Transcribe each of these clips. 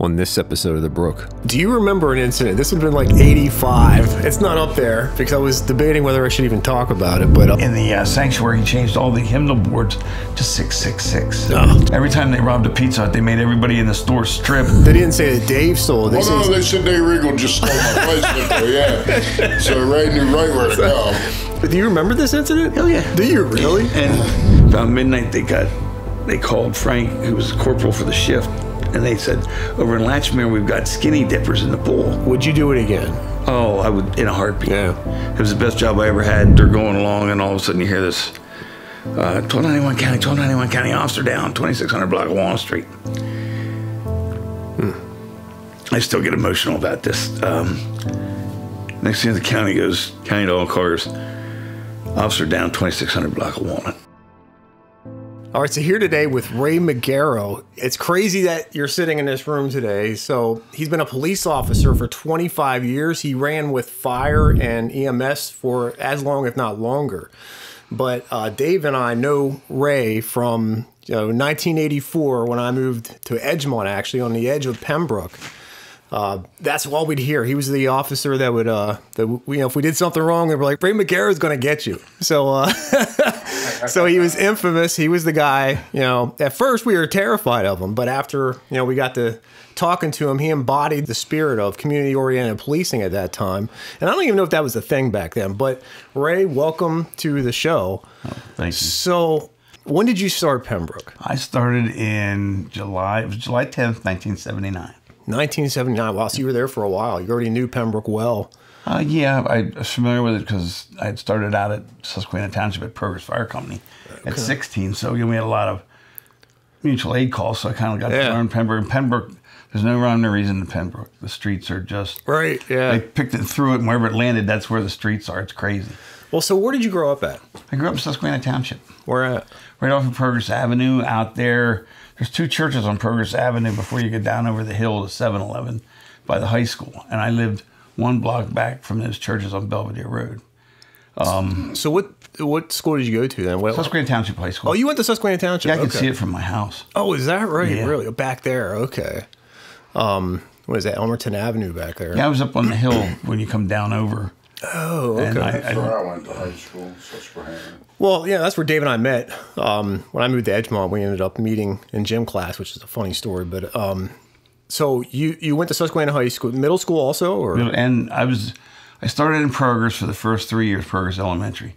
on this episode of The Brook. Do you remember an incident? This would have been like 85. It's not up there because I was debating whether I should even talk about it, but uh, In the uh, sanctuary, he changed all the hymnal boards to 666. Oh. Every time they robbed a Pizza Hut, they made everybody in the store strip. they didn't say that Dave stole it. They Well, no, said, they said Dave Regal just stole my bicycle. Yeah. So Ray knew right where to go. do you remember this incident? Hell yeah. Do you really? And about midnight, they got, they called Frank, who was corporal for the shift, and they said, over in Latchmere, we've got skinny dippers in the pool. Would you do it again? Oh, I would, in a heartbeat. Yeah. It was the best job I ever had. They're going along, and all of a sudden you hear this uh, 1291 County, 1291 County officer down, 2600 block of Walnut Street. I still get emotional about this. Um, next thing the county goes, county to all cars, officer down, 2600 block of Walnut. All right, so here today with Ray Magaro. It's crazy that you're sitting in this room today. So he's been a police officer for 25 years. He ran with fire and EMS for as long, if not longer. But uh, Dave and I know Ray from you know 1984 when I moved to Edgemont, actually on the edge of Penbrook. Uh, that's all we'd hear. He was the officer that would, uh, that you know, if we did something wrong, they were like, Ray Magaro's going to get you. So, uh, so he was infamous. He was the guy, you know, at first we were terrified of him, but after, you know, we got to talking to him, he embodied the spirit of community oriented policing at that time. And I don't even know if that was a thing back then, but Ray, welcome to the show. Oh, thank you. So, when did you start Penbrook? I started in July, it was July 10th, 1979. 1979. Wow, so you were there for a while. You already knew Penbrook well. Uh, yeah, I was familiar with it because I had started out at Susquehanna Township at Progress Fire Company at 16. So you know, we had a lot of mutual aid calls. So I kind of got Yeah. to learn Penbrook. And Penbrook, there's no rhyme or reason to Penbrook. The streets are just, Right. Yeah. they picked it through it, and wherever it landed, that's where the streets are. It's crazy. Well, so where did you grow up at? I grew up in Susquehanna Township, Where at? right off of Progress Avenue out there. There's two churches on Progress Avenue before you get down over the hill to 7 Eleven by the high school. And I lived one block back from those churches on Belvedere Road. So what what school did you go to then? What, Susquehanna Township High School. oh, you went to Susquehanna Township. Yeah, I can okay. see it from my house. Oh, is that right? Yeah. Really? Back there. Okay. Um, what is that? Elmerton Avenue back there. Yeah, I was up on the hill when you come down over. Oh, And okay. I, That's I, where I went to high school, Susquehanna. well, yeah, that's where Dave and I met. Um, when I moved to Edgemont, we ended up meeting in gym class, which is a funny story. But um, so you you went to Susquehanna High School, middle school also, or and I was, I started in Progress for the first three years, Progress Elementary.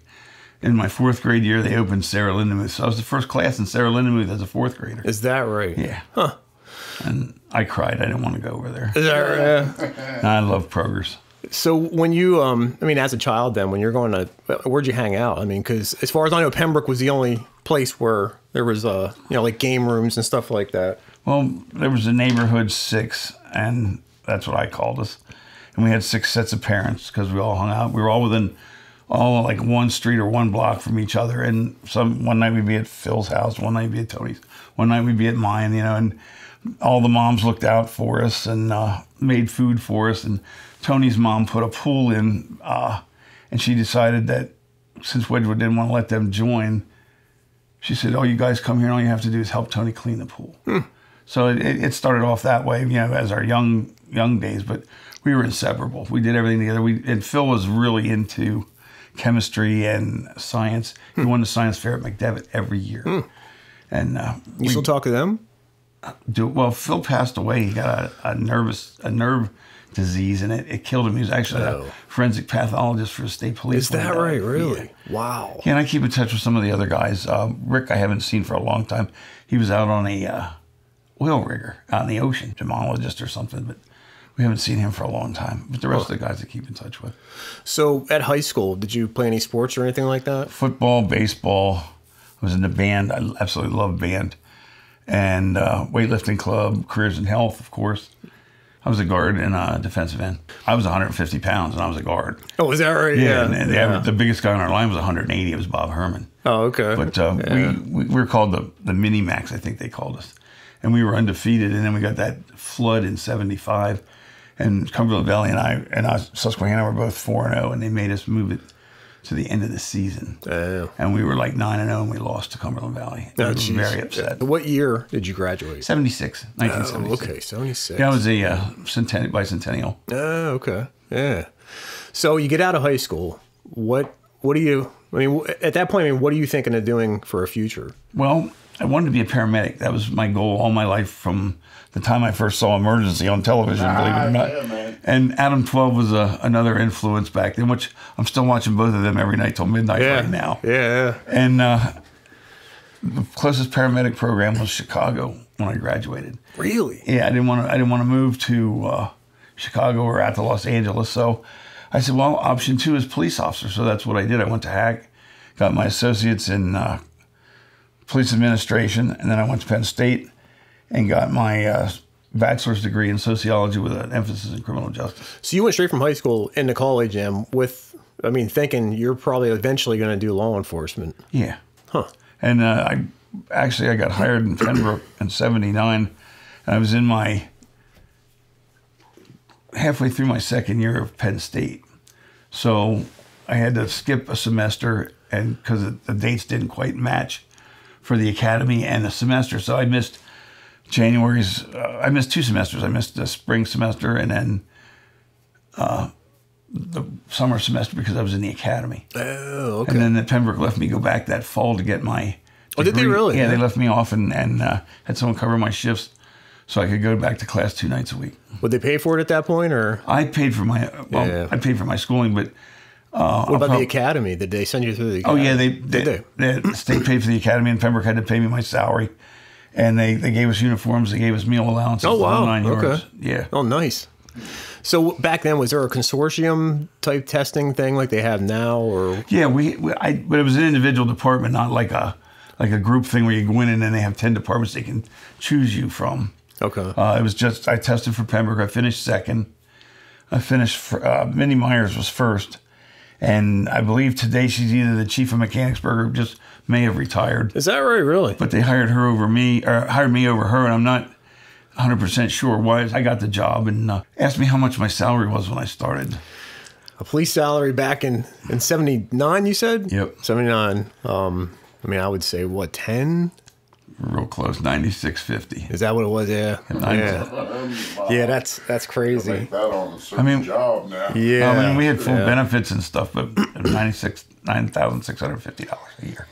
In my fourth grade year, they opened Sara Lindemuth. So I was the first class in Sara Lindemuth as a fourth grader. is that right? Yeah. Huh. And I cried. I didn't want to go over there. Is that right? I love Progress. So when you, um, I mean, as a child, then when you're going to, where'd you hang out? I mean, because as far as I know, Penbrook was the only place where there was, uh, you know, like game rooms and stuff like that. Well, there was a neighborhood six, and that's what I called us. And we had six sets of parents because we all hung out. We were all within all like one street or one block from each other. And some one night we'd be at Phil's house, one night we'd be at Tony's, one night we'd be at mine, you know. And all the moms looked out for us and uh, made food for us. And Tony's mom put a pool in, uh, and she decided that since Wedgwood didn't want to let them join, she said, "Oh, you guys come here, and all you have to do is help Tony clean the pool." So it, it started off that way, you know, as our young young days. But we were inseparable. We did everything together. We and Phil was really into chemistry and science. He won the science fair at McDevitt every year. And uh, You we still talk to them? do well. Phil passed away. He got a, a nervous a nerve disease, and it, it killed him. He was actually Oh. a forensic pathologist for the state police. Is that right? Really? Yeah. Wow. Yeah, and I keep in touch with some of the other guys. Uh, Rick, I haven't seen for a long time. He was out on a uh, oil rigger out in the ocean, gemologist or something, but we haven't seen him for a long time. But the rest of the guys I keep in touch with. So at high school, did you play any sports or anything like that? Football, baseball. I was in the band. I absolutely love band. And uh, weightlifting club, careers in health, of course. I was a guard and a defensive end. I was 150 pounds and I was a guard. Oh, is that right? Yeah, and, and the, average- the biggest guy on our line was 180. It was Bob Herman. Oh, okay. But uh, we, we we were called the the mini max, I think they called us, and we were undefeated. And then we got that flood in '75, and Cumberland Valley and I and I, Susquehanna were both four and zero, and they made us move it to the end of the season. Oh. And we were like 9 and 0 and we lost to Cumberland Valley. We Oh, were very upset. What year did you graduate? 76, Oh, 1976. okay, 76. Yeah, I was a uh, centennial, bicentennial. Oh, okay. Yeah. So you get out of high school. What what do you I mean at that point I mean what are you thinking of doing for a future? Well, I wanted to be a paramedic. That was my goal all my life from the time I first saw emergency on television, believe it or not. yeah. And Adam 12 was a, another influence back then, which I'm still watching both of them every night till midnight right now. Yeah. And uh, the closest paramedic program was Chicago when I graduated. Really? Yeah, I didn't want to. I didn't want to move to uh, Chicago or out to Los Angeles. So I said, well, option two is police officer. So that's what I did. I went to HACC, got my associates in uh, police administration, and then I went to Penn State and got my uh, bachelor's degree in sociology with an emphasis in criminal justice. So you went straight from high school into college and with I mean thinking you're probably eventually going to do law enforcement. Yeah. Huh. And uh, I actually I got hired in Penbrook in '79. I was in my halfway through my second year of Penn State, so I had to skip a semester, and because the dates didn't quite match for the academy and the semester, so I missed January's. Uh, I missed two semesters. I missed the spring semester and then uh, the summer semester because I was in the academy. Oh, okay. And then the Penbrook left me go back that fall to get my. Oh, did they degree. really? Yeah, they left me off and, and uh, had someone cover my shifts so I could go back to class two nights a week. Would they pay for it at that point or I paid for my well, Yeah. I paid for my schooling, but what about prob- the academy? Did they send you through the academy? oh yeah, they, did they, they? state paid for the academy, and Penbrook had to pay me my salary, and they, they gave us uniforms, they gave us meal allowances. Oh wow. nine Okay. yards. Yeah. Oh nice. So back then was there a consortium type testing thing like they have now or Yeah, we, we I but it was an individual department, not like a like a group thing where you go in and then they have ten departments they can choose you from. Okay. Uh, it was just I tested for Penbrook. I finished second. I finished. For, uh, Minnie Myers was first, and I believe today she's either the chief of Mechanicsburg or just may have retired. Is that right really? But they hired her over me, or hired me over her, and I'm not 100 percent sure why. I got the job and uh, asked me how much my salary was when I started. A police salary back in in 79 you said? Yep. 79. Um I mean I would say what 10? Real close, 96.50. Is that what it was? Yeah. Yeah. Yeah, that's that's crazy. Make that on a mean- job now. Yeah. I mean, we had full yeah. benefits and stuff, but ninety six nine thousand six hundred fifty dollars a year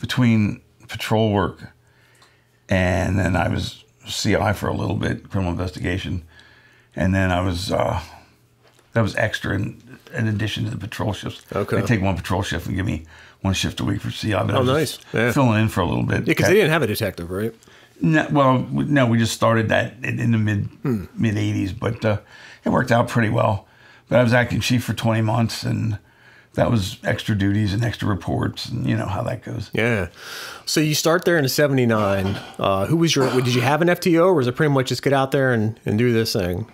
between patrol work and then I was CI for a little bit, criminal investigation, and then I was uh, that was extra in, in addition to the patrol shifts. Okay. they take one patrol shift and give me one shift a week for CI. But Oh, nice. Yeah. filling in for a little bit. Yeah, because they didn't have a detective, right? No, well, no, we just started that in, in the mid Hmm. mid '80s, but uh, it worked out pretty well. But I was acting chief for 20 months, and that was extra duties and extra reports, and you know how that goes. Yeah. So you start there in 79. Uh, who was your, did you have an FTO or was it pretty much just get out there and, and do this thing?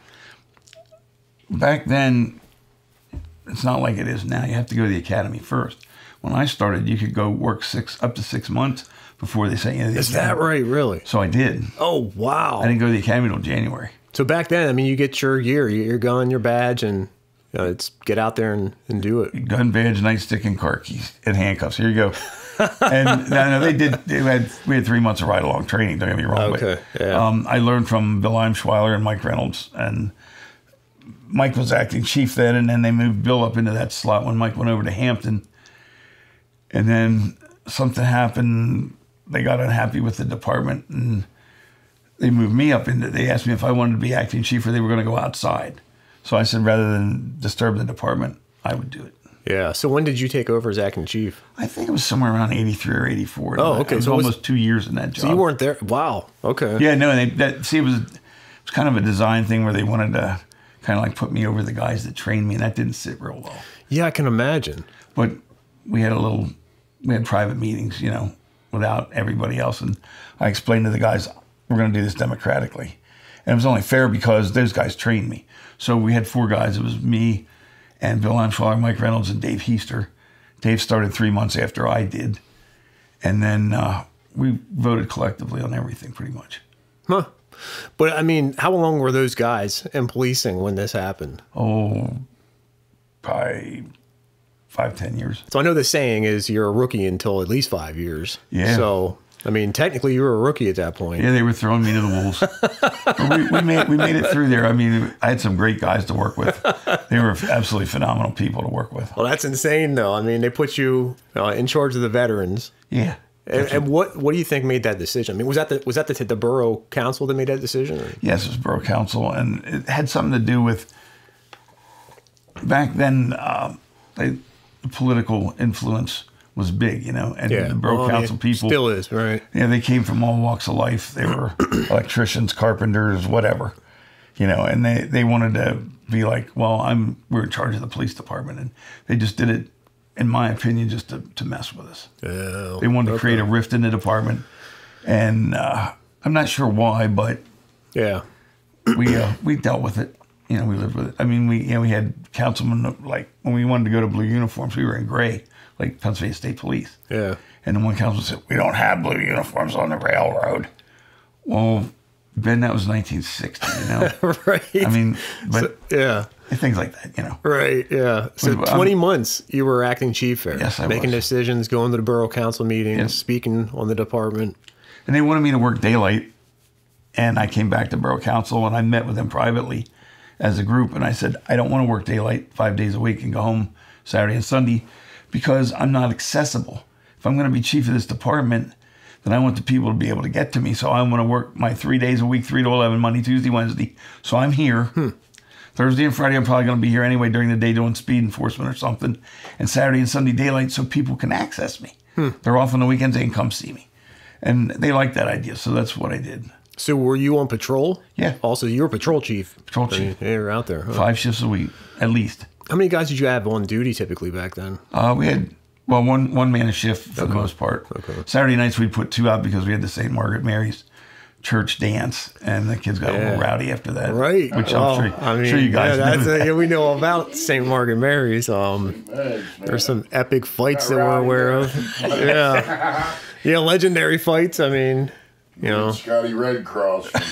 Back then, it's not like it is now. You have to go to the academy first. When I started, you could go work six up to six months before they say to Is that right? Really? So I did. Oh, wow. I didn't go to the academy until January. So back then, I mean, you get your gear, your gun, your badge, and you know, it's get out there and, and do it. gun badge, nightstick, and car keys and handcuffs. Here you go. and no, no, they did. They had we had three months of ride along training. Don't get me wrong. Okay, but, yeah. Um, I learned from Bill Eimschweiler and Mike Reynolds, and Mike was acting chief then, and then they moved Bill up into that slot when Mike went over to Hampton. And then something happened. They got unhappy with the department, and they moved me up into. They asked me if I wanted to be acting chief or they were going to go outside. So I said rather than disturb the department, I would do it. Yeah. So when did you take over as acting chief? I think it was somewhere around 83 or 84. Oh, okay, It was so it was- almost two years in that job. So you weren't there. Wow. Okay. Yeah, no, they, that, see, it was, it was kind of a design thing where they wanted to kind of like put me over the guys that trained me, and that didn't sit real well. Yeah, I can imagine. But we had a little, we had private meetings, you know, without everybody else. And I explained to the guys, we're going to do this democratically. And it was only fair because those guys trained me. So we had four guys. It was me and Bill Amschwager, Mike Reynolds, and Dave Heister. Dave started three months after I did. And then uh, we voted collectively on everything pretty much. Huh. But I mean, how long were those guys in policing when this happened? Oh, probably five, ten years. So I know the saying is you're a rookie until at least five years. Yeah. So I mean, technically, you were a rookie at that point. Yeah, they were throwing me to the wolves. We, we made we made it through there. I mean, I had some great guys to work with. They were absolutely phenomenal people to work with. Well, that's insane, though. I mean, they put you uh, in charge of the veterans. Yeah. And, and what what do you think made that decision? I mean, was that the was that the, the borough council that made that decision? or- Yes, it was borough council, and it had something to do with back then. Um, they, the political influence was big, you know, and the borough Well, council people still is right. Yeah, they came from all walks of life. They were electricians, carpenters, whatever, you know, and they, they wanted to be like, well, I'm we're in charge of the police department, and they just did it, in my opinion, just to, to mess with us. Oh, They wanted to create a rift in the department, and uh, I'm not sure why, but Yeah. we uh, we dealt with it. You know, we lived with it. I mean, we you know we had councilmen like when we wanted to go to blue uniforms, we were in gray, like Pennsylvania State Police. Yeah. And then one councilman said, "We don't have blue uniforms on the railroad." Well, Ben, that was 1960. You know, right. I mean, but yeah. things like that, you know. Right. Yeah. So I'm- um, 20 months you were acting chief there. Yes, I Making was. decisions, going to the borough council meetings, Yes. speaking on the department. And they wanted me to work daylight, and I came back to borough council and I met with them privately as a group, and I said, I don't want to work daylight five days a week and go home Saturday and Sunday because I'm not accessible. If I'm going to be chief of this department, then I want the people to be able to get to me. So I want to work my three days a week, three to eleven, Monday, Tuesday, Wednesday. So I'm here. Hmm. Thursday and Friday, I'm probably going to be here anyway during the day doing speed enforcement or something, and Saturday and Sunday daylight so people can access me. Hmm. They're off on the weekends; they can come see me, and they like that idea. So that's what I did. So were you on patrol? Yeah. Also, you were patrol chief. Patrol I chief. yeah, you're out there. huh? Five shifts a week at least. How many guys did you have on duty typically back then? Uh, we had well one one man a shift for the most part. Okay. Saturday nights we'd put two out because we had the St. Margaret Mary's church dance, and the kids got a little rowdy after that. Right. Which Well, I'm sure, I mean, sure you guys yeah, that's that. yeah, we know about St. Margaret Mary's. Um, there's some epic fights that we're aware of. Yeah. Yeah, legendary fights. I mean, you know. Scotty Red Cross from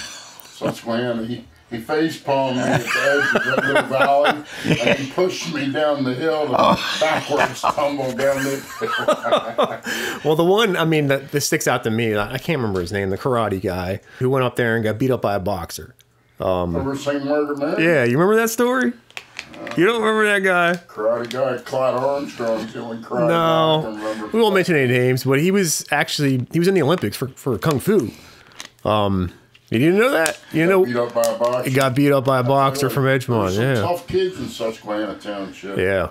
Susquehanna. He, he face palmed me at the edge of that little valley, and he pushed me down the hill Oh. backwards tumbled down the. Well, the one, I mean, that, that sticks out to me, I can't remember his name, the karate guy who went up there and got beat up by a boxer. Remember St. Margaret Mary? Yeah, you remember that story? You don't remember that guy? Karate guy, Clyde Armstrong, the only karate No, we won't mention any names, but he was actually he was in the Olympics for, for kung fu. Um, you didn't know that? You know, Beat up by a boxer. he got beat up by a boxer from Edgemont. Yeah, Tough kids in Susquehanna Township. yeah,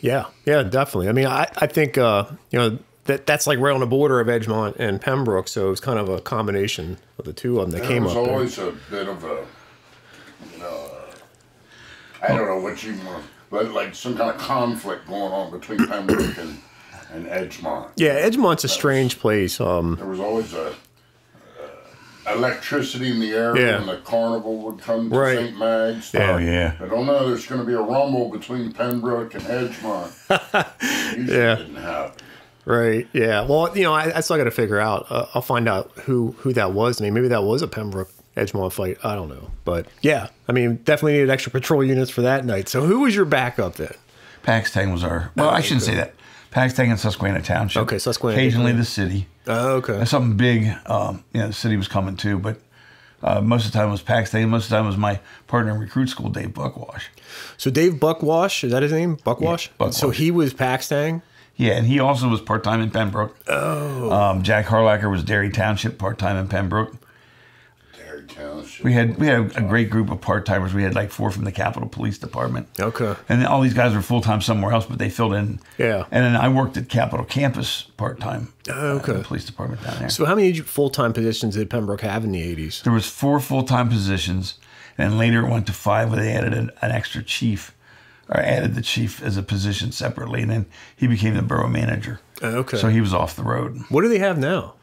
yeah, yeah, definitely. I mean, I I think uh, you know that that's like right on the border of Edgemont and Penbrook, so it was kind of a combination of the two of them that There came was up there. always a bit of a, I don't know what you want, but like some kind of conflict going on between Penbrook and, and Edgemont. Yeah, Edgemont's a strange place. Um, There was always a uh, electricity in the air Yeah. when the carnival would come to Right. St. Mag's. Yeah. Oh yeah. I don't know. There's going to be a rumble between Penbrook and Edgemont. Yeah. didn't happen. Right. Yeah. Well, you know, I, I still got to figure out. Uh, I'll find out who who that was. I mean, maybe that was a Penbrook Edgemont fight. I don't know. But yeah, I mean, definitely needed extra patrol units for that night. So who was your backup then? Paxtang was our. Well, I shouldn't say that. Paxtang and Susquehanna Township. Okay, Susquehanna. Occasionally the city. Oh, okay. If something big, um, you know, the city was coming too, but uh, most of the time it was Paxtang. Most of the time it was my partner in recruit school, Dave Buckwash. So Dave Buckwash is that his name? Buckwash. Yeah, Buckwash. So he was Paxtang. Yeah, and he also was part time in Penbrook. Oh. Um, Jack Harlacker was Derry Township, part time in Penbrook. Derry Township. We had we had a great group of part timers. We had like four from the Capitol Police Department. Okay. And all these guys were full time somewhere else, but they filled in. Yeah. And then I worked at Capitol Campus part time. Oh, okay. the police department down there. So how many full time positions did Penbrook have in the eighties? there was four full time positions, and later it went to five, where they added an, an extra chief, or added the chief as a position separately, and then he became the borough manager. Okay. So he was off the road. what do they have now?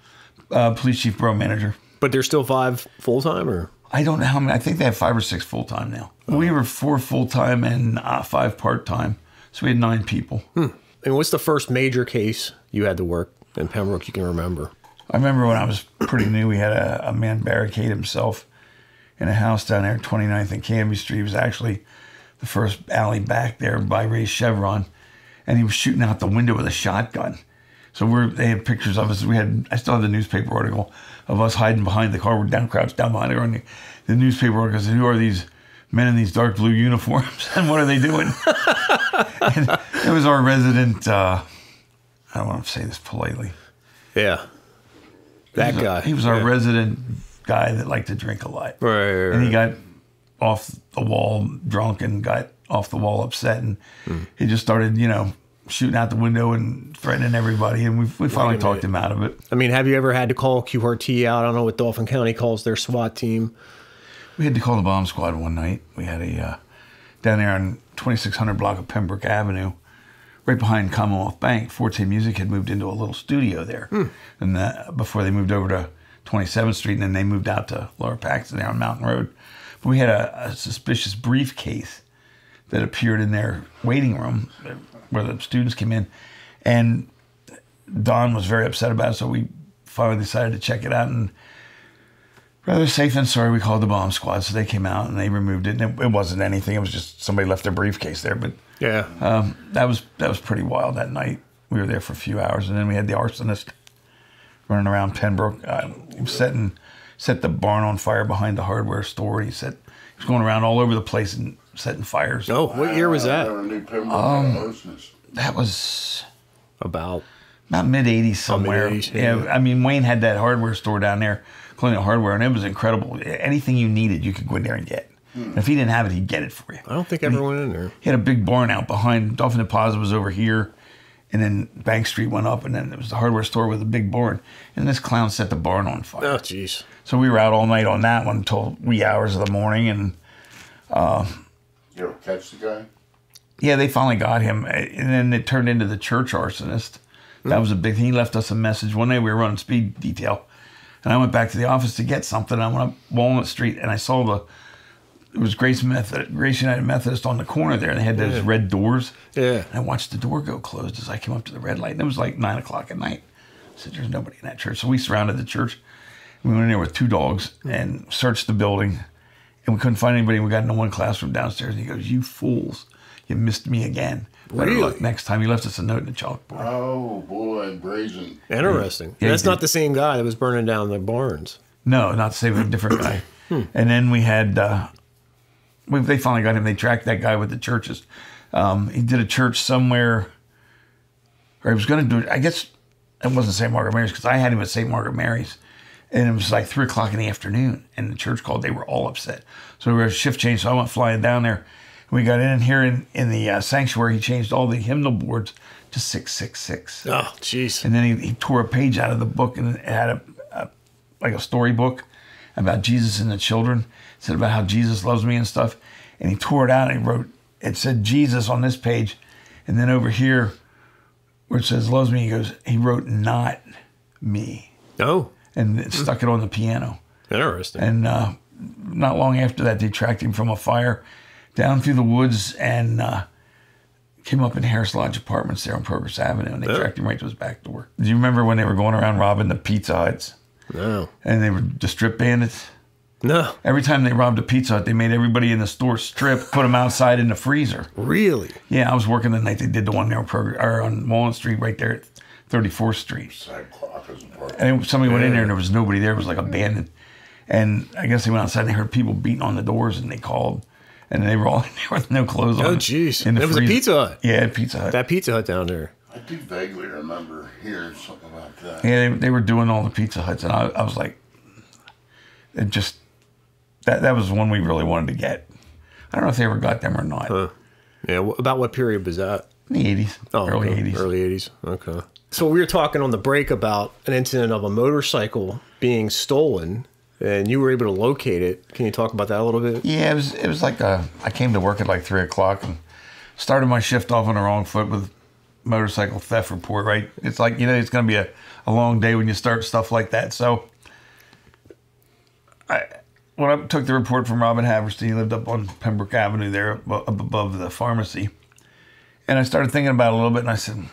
Uh, police chief, borough manager. But there's still five full time, or I don't know how many. I think they have five or six full time now. We were four full time and uh, five part time, so we had nine people. I mean, what's the first major case you had to work in Penbrook you can remember? I remember when I was pretty new, we had a, a man barricade himself in a house down there, 29th and Canby Street. It was actually the first alley back there by Ray Chevron. and he was shooting out the window with a shotgun. So we're they had pictures of us. We had I still have the newspaper article of us hiding behind the car. We're down crouched down behind the car. And the, the newspaper article said, "Who are these men in these dark blue uniforms? and what are they doing?" and it was our resident. Uh, I don't want to say this politely. Yeah. That He guy. He was our yeah. resident guy that liked to drink a lot. Right, right, And he got off the wall drunk and got off the wall upset. And Hmm. he just started, you know, shooting out the window and threatening everybody. And we, we finally talked him out of it. I mean, have you ever had to call QRT out? I don't know what Dauphin County calls their SWAT team. We had to call the bomb squad one night. We had a, uh, down there on 2600 block of Penbrook Avenue, right behind Commonwealth Bank, Forte Music had moved into a little studio there. And that, before they moved over to 27th Street, and then they moved out to Lower Paxton there on Mountain Road. But we had a, a suspicious briefcase that appeared in their waiting room where the students came in. And Don was very upset about it, so we finally decided to check it out. And rather safe than sorry, we called the bomb squad. So they came out and they removed it. And it, it wasn't anything. It was just somebody left their briefcase there. But Yeah. um, that was that was pretty wild that night. We were there for a few hours, and then we had the arsonist running around Penbrook. Uh, he was setting set the barn on fire behind the hardware store. He set he was going around all over the place and setting fires. oh, what year was that? never Um, had a business. That was About. about mid '80s somewhere. mid-eighties, yeah. yeah. I mean Wayne had that hardware store down there, Colonial Hardware, and it was incredible. Anything you needed, you could go in there and get. And if he didn't have it, he'd get it for you. I don't think I ever went in there. He had a big barn out behind. Dauphin Deposit was over here, and then Bank Street went up, and then there was the hardware store with a big barn. And this clown set the barn on fire. Oh, jeez. So we were out all night on that one until wee hours of the morning, and You ever catch the guy? yeah, they finally got him. Eh, and then it turned into the church arsonist. That hmm. was a big thing. He left us a message. One day we were running speed detail, and I went back to the office to get something. I went up Walnut Street, and I saw the it was Grace Method, Grace United Methodist on the corner there. and They had those red doors. Yeah. And I watched the door go closed as I came up to the red light. And it was like nine o'clock at night. I said, There's nobody in that church. So we surrounded the church. We went in there with two dogs hmm. and searched the building. And we couldn't find anybody. We got into one classroom downstairs. And he goes, You fools. You missed me again. Better Really? luck next time. He left us a note in the chalkboard. Oh boy, brazen. Interesting. Yeah, That's not the same guy that was burning down the barns. No, not to say a different guy. And then we had, uh, we, they finally got him. They tracked that guy with the churches. Um, he did a church somewhere, or he was going to do it. I guess it wasn't St. Margaret Mary's because I had him at St. Margaret Mary's. And it was like three o'clock in the afternoon, and the church called. They were all upset. So we were a shift change. So I went flying down there. We got in here in, in the uh, sanctuary. He changed all the hymnal boards to 666. Oh, jeez. And then he, he tore a page out of the book and it had a, a like a storybook about Jesus and the children. It said about how Jesus loves me and stuff. And he tore it out and he wrote, it said Jesus on this page. And then over here where it says loves me, he goes, he wrote not me. Oh, And stuck it on the piano. interesting. And uh, not long after that, they tracked him from a fire down through the woods and uh, came up in Harris Lodge Apartments there on Progress Avenue. And they Yeah. tracked him right to his back door. Do you remember when they were going around robbing the Pizza Huts? no. And they were the strip bandits? No. Every time they robbed a Pizza Hut, they made everybody in the store strip, put them outside in the freezer. Really? Yeah, I was working the night they did the one there on, Progress, or on Walnut Street right there at 34th Street. Side clock is important. And somebody went in there and there was nobody there. It was like abandoned. And I guess they went outside and they heard people beating on the doors and they called. And they were all in there with no clothes oh, on. Oh, jeez. in the It was a. Pizza Hut. Yeah, Pizza Hut. That Pizza Hut down there. I do vaguely remember hearing something about that. yeah, they, they were doing all the Pizza Huts. And I, I was like, it just, that, that was one we really wanted to get. I don't know if they ever got them or not. Huh. Yeah. About what period was that? In the 80s, Oh, early okay. 80s. Early 80s. Okay. So we were talking on the break about an incident of a motorcycle being stolen, and you were able to locate it. Can you talk about that a little bit? Yeah, it was it was like a, I came to work at like three o'clock and started my shift off on the wrong foot with motorcycle theft report. Right, it's like you know it's going to be a, a long day when you start stuff like that. So, I when I took the report from Robin Haverstein, he lived up on Penbrook Avenue there, up above the pharmacy, and I started thinking about it a little bit, and I said,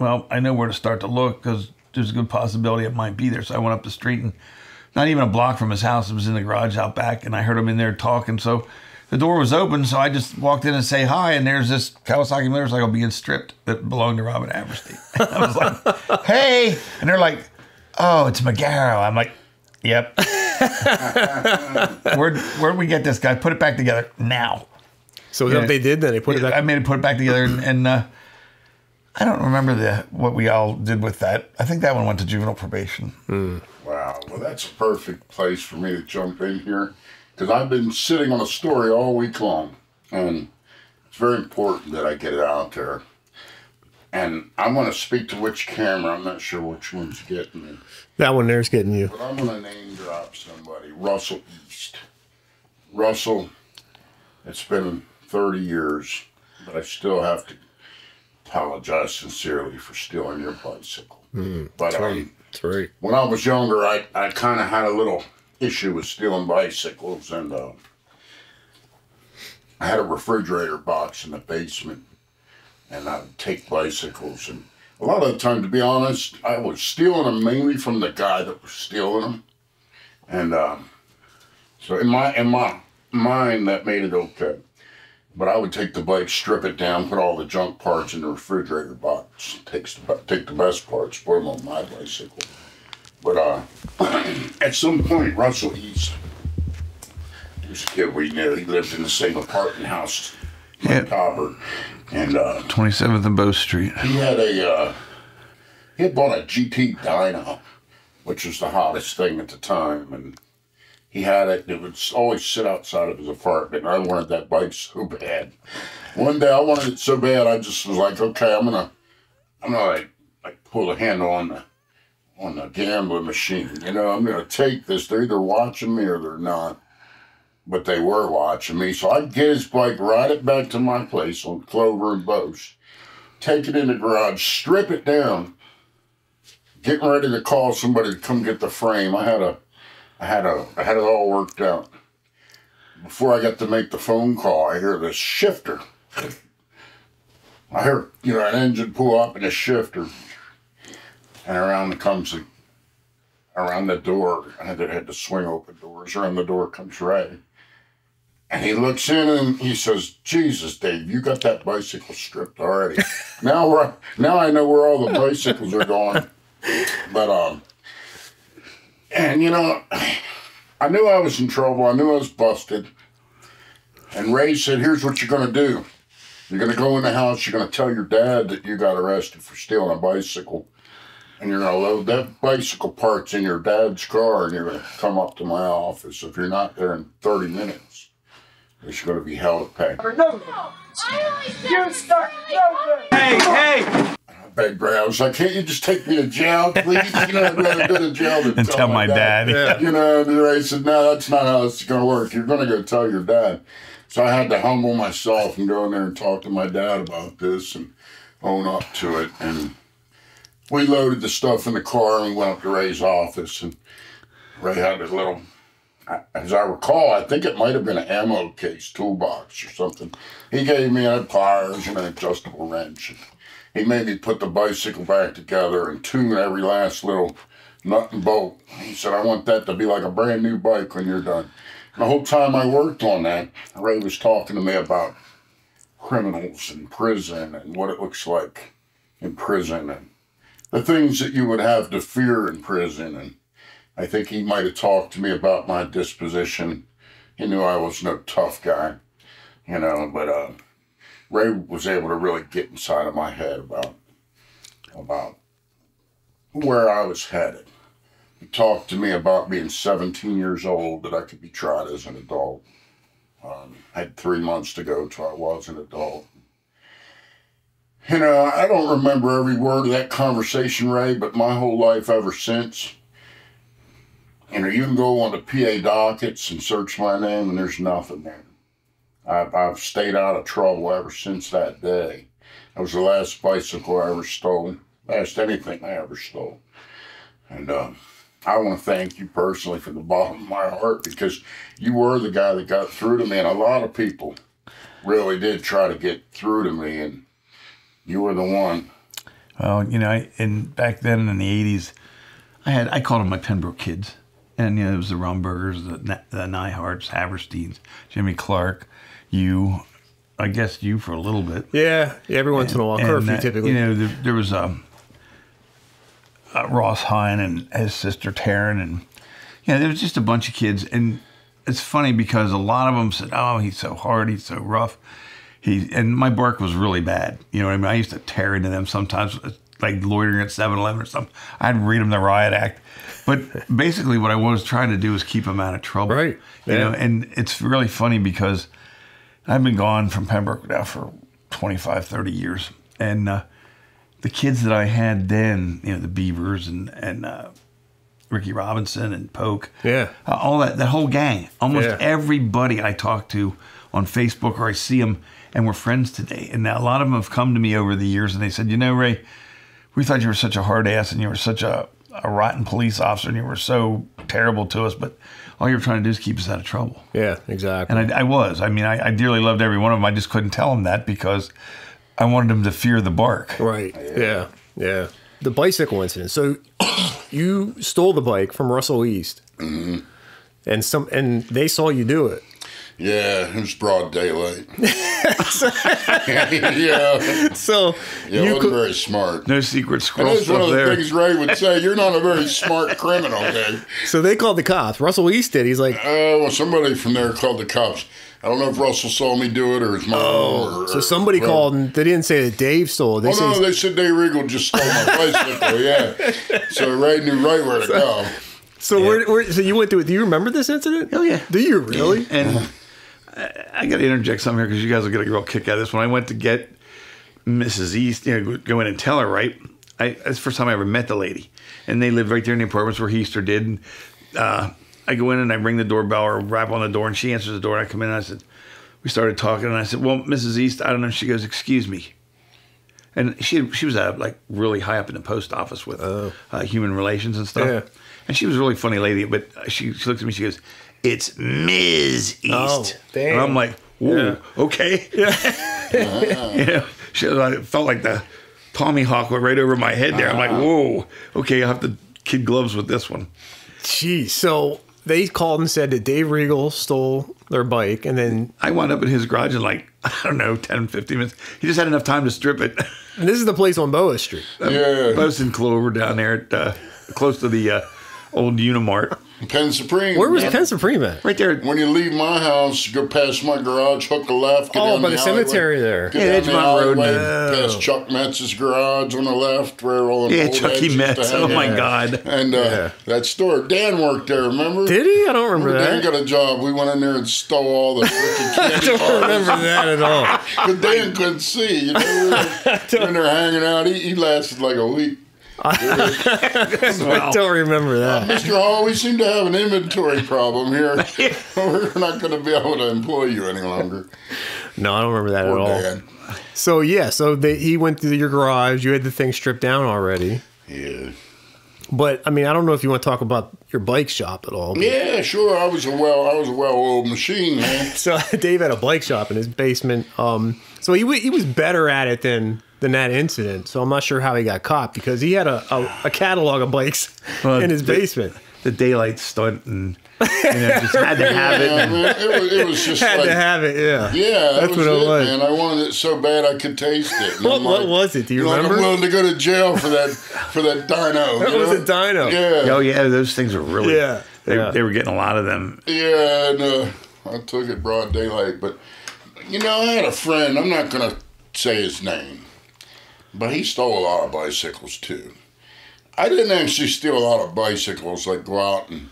"Well, I know where to start to look because there's a good possibility it might be there." So I went up the street and not even a block from his house. It was in the garage out back, and I heard him in there talking. So the door was open, so I just walked in and say hi, and there's this Kawasaki motorcycle being stripped that belonged to Robin Haverstein. I was like, "Hey," and they're like, "Oh, it's Magaro." I'm like, "Yep." where'd where'd we get this guy? Put it back together now. So that what they did? Then they put it I made it put it back together, and, and uh, I don't remember the what we all did with that. I think that one went to juvenile probation. Hmm. Wow. Well, that's a perfect place for me to jump in here because I've been sitting on a story all week long, and it's very important that I get it out there. And I want to speak to which camera. I'm not sure which one's getting it. That one there's getting you. But I'm going to name drop somebody Russell East. Russell, it's been 30 years, but I still have to apologize sincerely for stealing your bicycle. but um, That's right. when I was younger, I, I kind of had a little issue with stealing bicycles, and uh, I had a refrigerator box in the basement, and I would take bicycles. And a lot of the time, to be honest, I was stealing them mainly from the guy that was stealing them, and um, so in my in my mind, that made it okay. But I would take the bike, strip it down, put all the junk parts in the refrigerator box. Takes the, take the best parts, put them on my bicycle. But uh, at some point, Russell East, he was a kid we knew. He lived in the same apartment house, Yeah. Copper, and uh, 27th and Bow Street. he had a uh, he had bought a GT Dyno, which was the hottest thing at the time, and he had it. It would always sit outside of his apartment. I wanted that bike so bad. One day I wanted it so bad, I just was like, okay, I'm gonna, I'm gonna like, like pull the handle on the on the gambling machine. You know, I'm gonna take this. They're either watching me or they're not. But they were watching me, so I'd get his bike, ride it back to my place on Clover and Boast take it in the garage, strip it down, getting ready to call somebody to come get the frame. I had a, I had a, I had it all worked out. Before I got to make the phone call, I hear this shifter. I hear, you know, an engine pull up and a shifter, and around comes the, around the door. I had to, had to swing open doors. Around the door comes Ray. And he looks in and he says, "Jesus, Dave, you got that bicycle stripped already. now we're now I know where all the bicycles are going." But um, and you know, I knew I was in trouble. I knew I was busted. And Ray said, "Here's what you're gonna do. You're gonna go in the house. You're gonna tell your dad that you got arrested for stealing a bicycle." And you're gonna load that bicycle parts in your dad's car, and you're gonna come up to my office. If you're not there in 30 minutes, it's gonna be hell to pay. You start over. Hey, hey! Beg Ray, I like, can't you just take me to jail, please? You know, I'd rather go to jail than And tell my dad. Yeah. You know, and Ray said, no, that's not how it's gonna work. You're gonna go tell your dad. So I had to humble myself and go in there and talk to my dad about this and own up to it. And we loaded the stuff in the car and went up to Ray's office. And Ray had a little, as I recall, I think it might have been an ammo case toolbox or something. He gave me a pliers and an adjustable wrench. He made me put the bicycle back together and tune every last little nut and bolt. He said, I want that to be like a brand new bike when you're done. The whole time I worked on that, Ray was talking to me about criminals in prison and what it looks like in prison and the things that you would have to fear in prison. And I think he might have talked to me about my disposition. He knew I was no tough guy, you know, but uh, Ray was able to really get inside of my head about about where I was headed. He talked to me about being 17 years old, that I could be tried as an adult. Um, I had three months to go till I was an adult. You know, I don't remember every word of that conversation, Ray, but my whole life ever since, you know, you can go on the PA dockets and search my name, and there's nothing there. I've, I've stayed out of trouble ever since that day. That was the last bicycle I ever stole, last anything I ever stole. And um, I want to thank you personally from the bottom of my heart because you were the guy that got through to me, and a lot of people really did try to get through to me, and you were the one. Well, you know, and back then in the '80s, I had I called them my Penbrook kids. and you know it was the Rumbergers, the the Nyharts, Haversteins, Jimmy Clark, you, I guess you for a little bit. Yeah, every once in a while, curfew uh, typically. You know, there, there was um, uh, Ross Hine and his sister Taryn, and yeah, there was just a bunch of kids. And it's funny because a lot of them said, "Oh, he's so hard, he's so rough." He and my bark was really bad. You know what I mean? I used to tear into them sometimes, like loitering at 7-Eleven or something. I'd read them the riot act. But basically, what I was trying to do was keep them out of trouble. Right. You Yeah. know, and it's really funny because I've been gone from Penbrook now for 25, 30 years. And uh, the kids that I had then, you know, the Beavers and, and uh, Ricky Robinson and Poke, Yeah. uh, all that, that whole gang, almost Yeah. everybody I talk to on Facebook or I see them and we're friends today. And now a lot of them have come to me over the years and they said, you know, Ray, we thought you were such a hard ass and you were such a, a rotten police officer and you were so terrible to us, but all you were trying to do is keep us out of trouble. yeah, exactly. And I, I was. I mean, I, I dearly loved every one of them. I just couldn't tell them that because I wanted them to fear the bark. Right. Yeah. Yeah. The bicycle incident. So you stole the bike from Russell East, Mm-hmm. and some and they saw you do it. Yeah, it was broad daylight. yeah, So yeah, you wasn't could, very smart. No secret And squirrel that's one stuff of the there. things Ray would say. You're not a very smart criminal, Dave. so they called the cops. Russell East did. He's like, Uh, well, somebody from there called the cops. I don't know if Russell saw me do it or his mom. or, Oh, so somebody or- called and they didn't say that Dave stole it. They Oh say no, they said Dave Regal just stole my bicycle. Yeah, so Ray knew right where to go. so. Where, where, so you went through it. Do you remember this incident? Oh, yeah. Do you really? And I, got to interject something here because you guys will get a real kick out of this. When I went to get Mrs. East, you know, go in and tell her, right? I, that's the first time I ever met the lady. And they lived right there in the apartments where Easter did. And uh, I go in and I ring the doorbell or rap on the door, and she answers the door. And I come in and I said, we started talking, and I said, well, Mrs. East, I don't know. She goes, excuse me. And she she was uh, like really high up in the post office with uh, human relations and stuff. Yeah. And she was a really funny lady, but she, she looked at me. She goes, "It's Ms. East." Oh, damn. And I'm like, "Whoa, Yeah. okay." Yeah. you know, she I felt like the Tommy Hawk went right over my head there. I'm like, "Whoa, okay, I have to kid gloves with this one." Jeez. So they called and said that Dave Regal stole their bike, and then I wound up in his garage in like I don't know, 10, 15 minutes. He just had enough time to strip it. and this is the place on Boa Street. Yeah, Post and Clover down there, at, uh, close to the uh, old Unimart, Penn Supreme. Where was man. Penn Supreme at? right there. When you leave my house, go past my garage, hook a left. Get Oh, down by the alleyway, cemetery there. Get Yeah, down the Edgemont Road alleyway, there. Past Chuck Metz's garage on the left, where all the Yeah, old Chucky used to Metz. hang Oh my out. God. And uh, Yeah. that store, Dan worked there. Remember? Did he? I don't remember Dan that. got a job. We went in there and stole all the freaking I don't bars. remember that at all. But Dan couldn't see. You know, we were in there hanging out. He, he lasted like a week. I don't remember that. Mr. Hall, we seem to have an inventory problem here. We're not going to be able to employ you any longer. No, I don't remember that at all. Dan. So yeah, so they, he went through your garage. You had the thing stripped down already. Yeah. But I mean, I don't know if you want to talk about your bike shop at all. Yeah, sure. I was a well, I was a well-oiled machine, man. So Dave had a bike shop in his basement. Um, so he wa- he was better at it than than that incident. So I'm not sure how he got caught because he had a, a, a catalog of bikes Well, in his the- basement. The daylight stunt and you know, just had to have it. Yeah, And, man, it, was, it was just Had like, to have it. Yeah. yeah, that That's was what it was. man. I wanted it so bad I could taste it. And What- I'm what was it? Do you like, remember? I'm willing to go to jail for that for that Dyno. That was know? a Dyno. Yeah, oh yeah, those things are really. Yeah, They, yeah. they were getting a lot of them. Yeah, and uh, I took it broad daylight. But, you know, I had a friend, I'm not going to say his name, but he stole a lot of bicycles too. I didn't actually steal a lot of bicycles, like go out and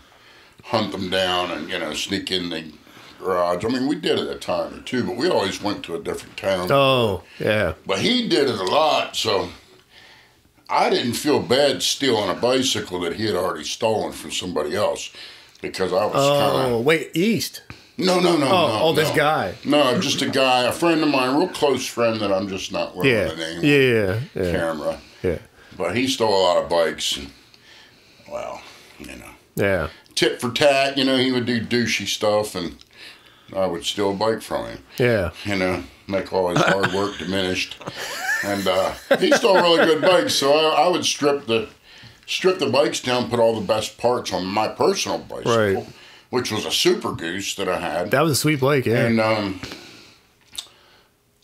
hunt them down and, you know, sneak in the garage. I mean, we did it a time or two, but we always went to a different town. Oh yeah. But he did it a lot, so I didn't feel bad stealing a bicycle that he had already stolen from somebody else because I was kind of. Oh wait, East. No, no, no. Oh, no, oh, this no. guy. No, just a guy, a friend of mine, real close friend that I'm just not willing Yeah. to name. Yeah. Yeah. Camera. Yeah. But he stole a lot of bikes. And, well, you know, Yeah. tit for tat, you know, he would do douchey stuff and I would steal a bike from him. Yeah. You know, make all his hard work diminished. And uh, he stole really good bikes, so I, I would strip the strip the bikes down, put all the best parts on my personal bicycle, Right. Which was a Super Goose that I had. That was a sweet bike, yeah. and um,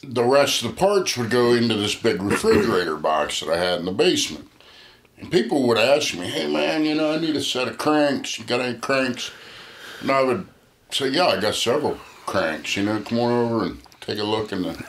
the rest of the parts would go into this big refrigerator box that I had in the basement. And people would ask me, "Hey man, you know, I need a set of cranks. You got any cranks?" And I would say, "Yeah, I got several cranks. You know, come on over and take a look in the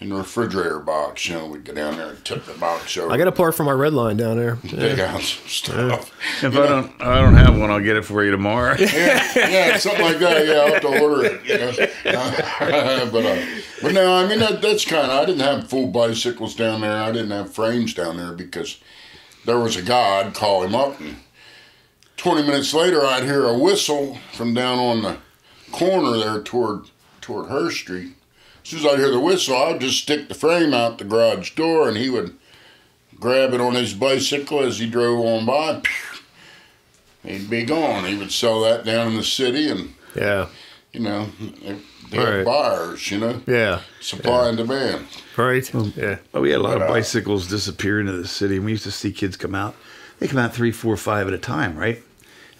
in the refrigerator box. You know, we'd go down there and tip the box over. I got a part for my red line down there. dig out some stuff. If I don't, I don't have one. I'll get it for you tomorrow. yeah, yeah, something like that. Yeah, I'll have to order it. You know? but uh, but no, I mean that, that's kind of. I didn't have full bicycles down there. I didn't have frames down there because there was a guy. I'd call him up, and twenty minutes later, I'd hear a whistle from down on the corner there toward toward Herr street. As soon as I'd hear the whistle, I'd just stick the frame out the garage door, and he would grab it on his bicycle as he drove on by. He'd be gone. He would sell that down in the city, and Yeah. you know, they, they had Right. buyers. You know, Yeah. supply and demand. Right. Yeah. Oh, we had a lot of But, uh, bicycles disappear into the city. We used to see kids come out. They come out three, four, five at a time, right?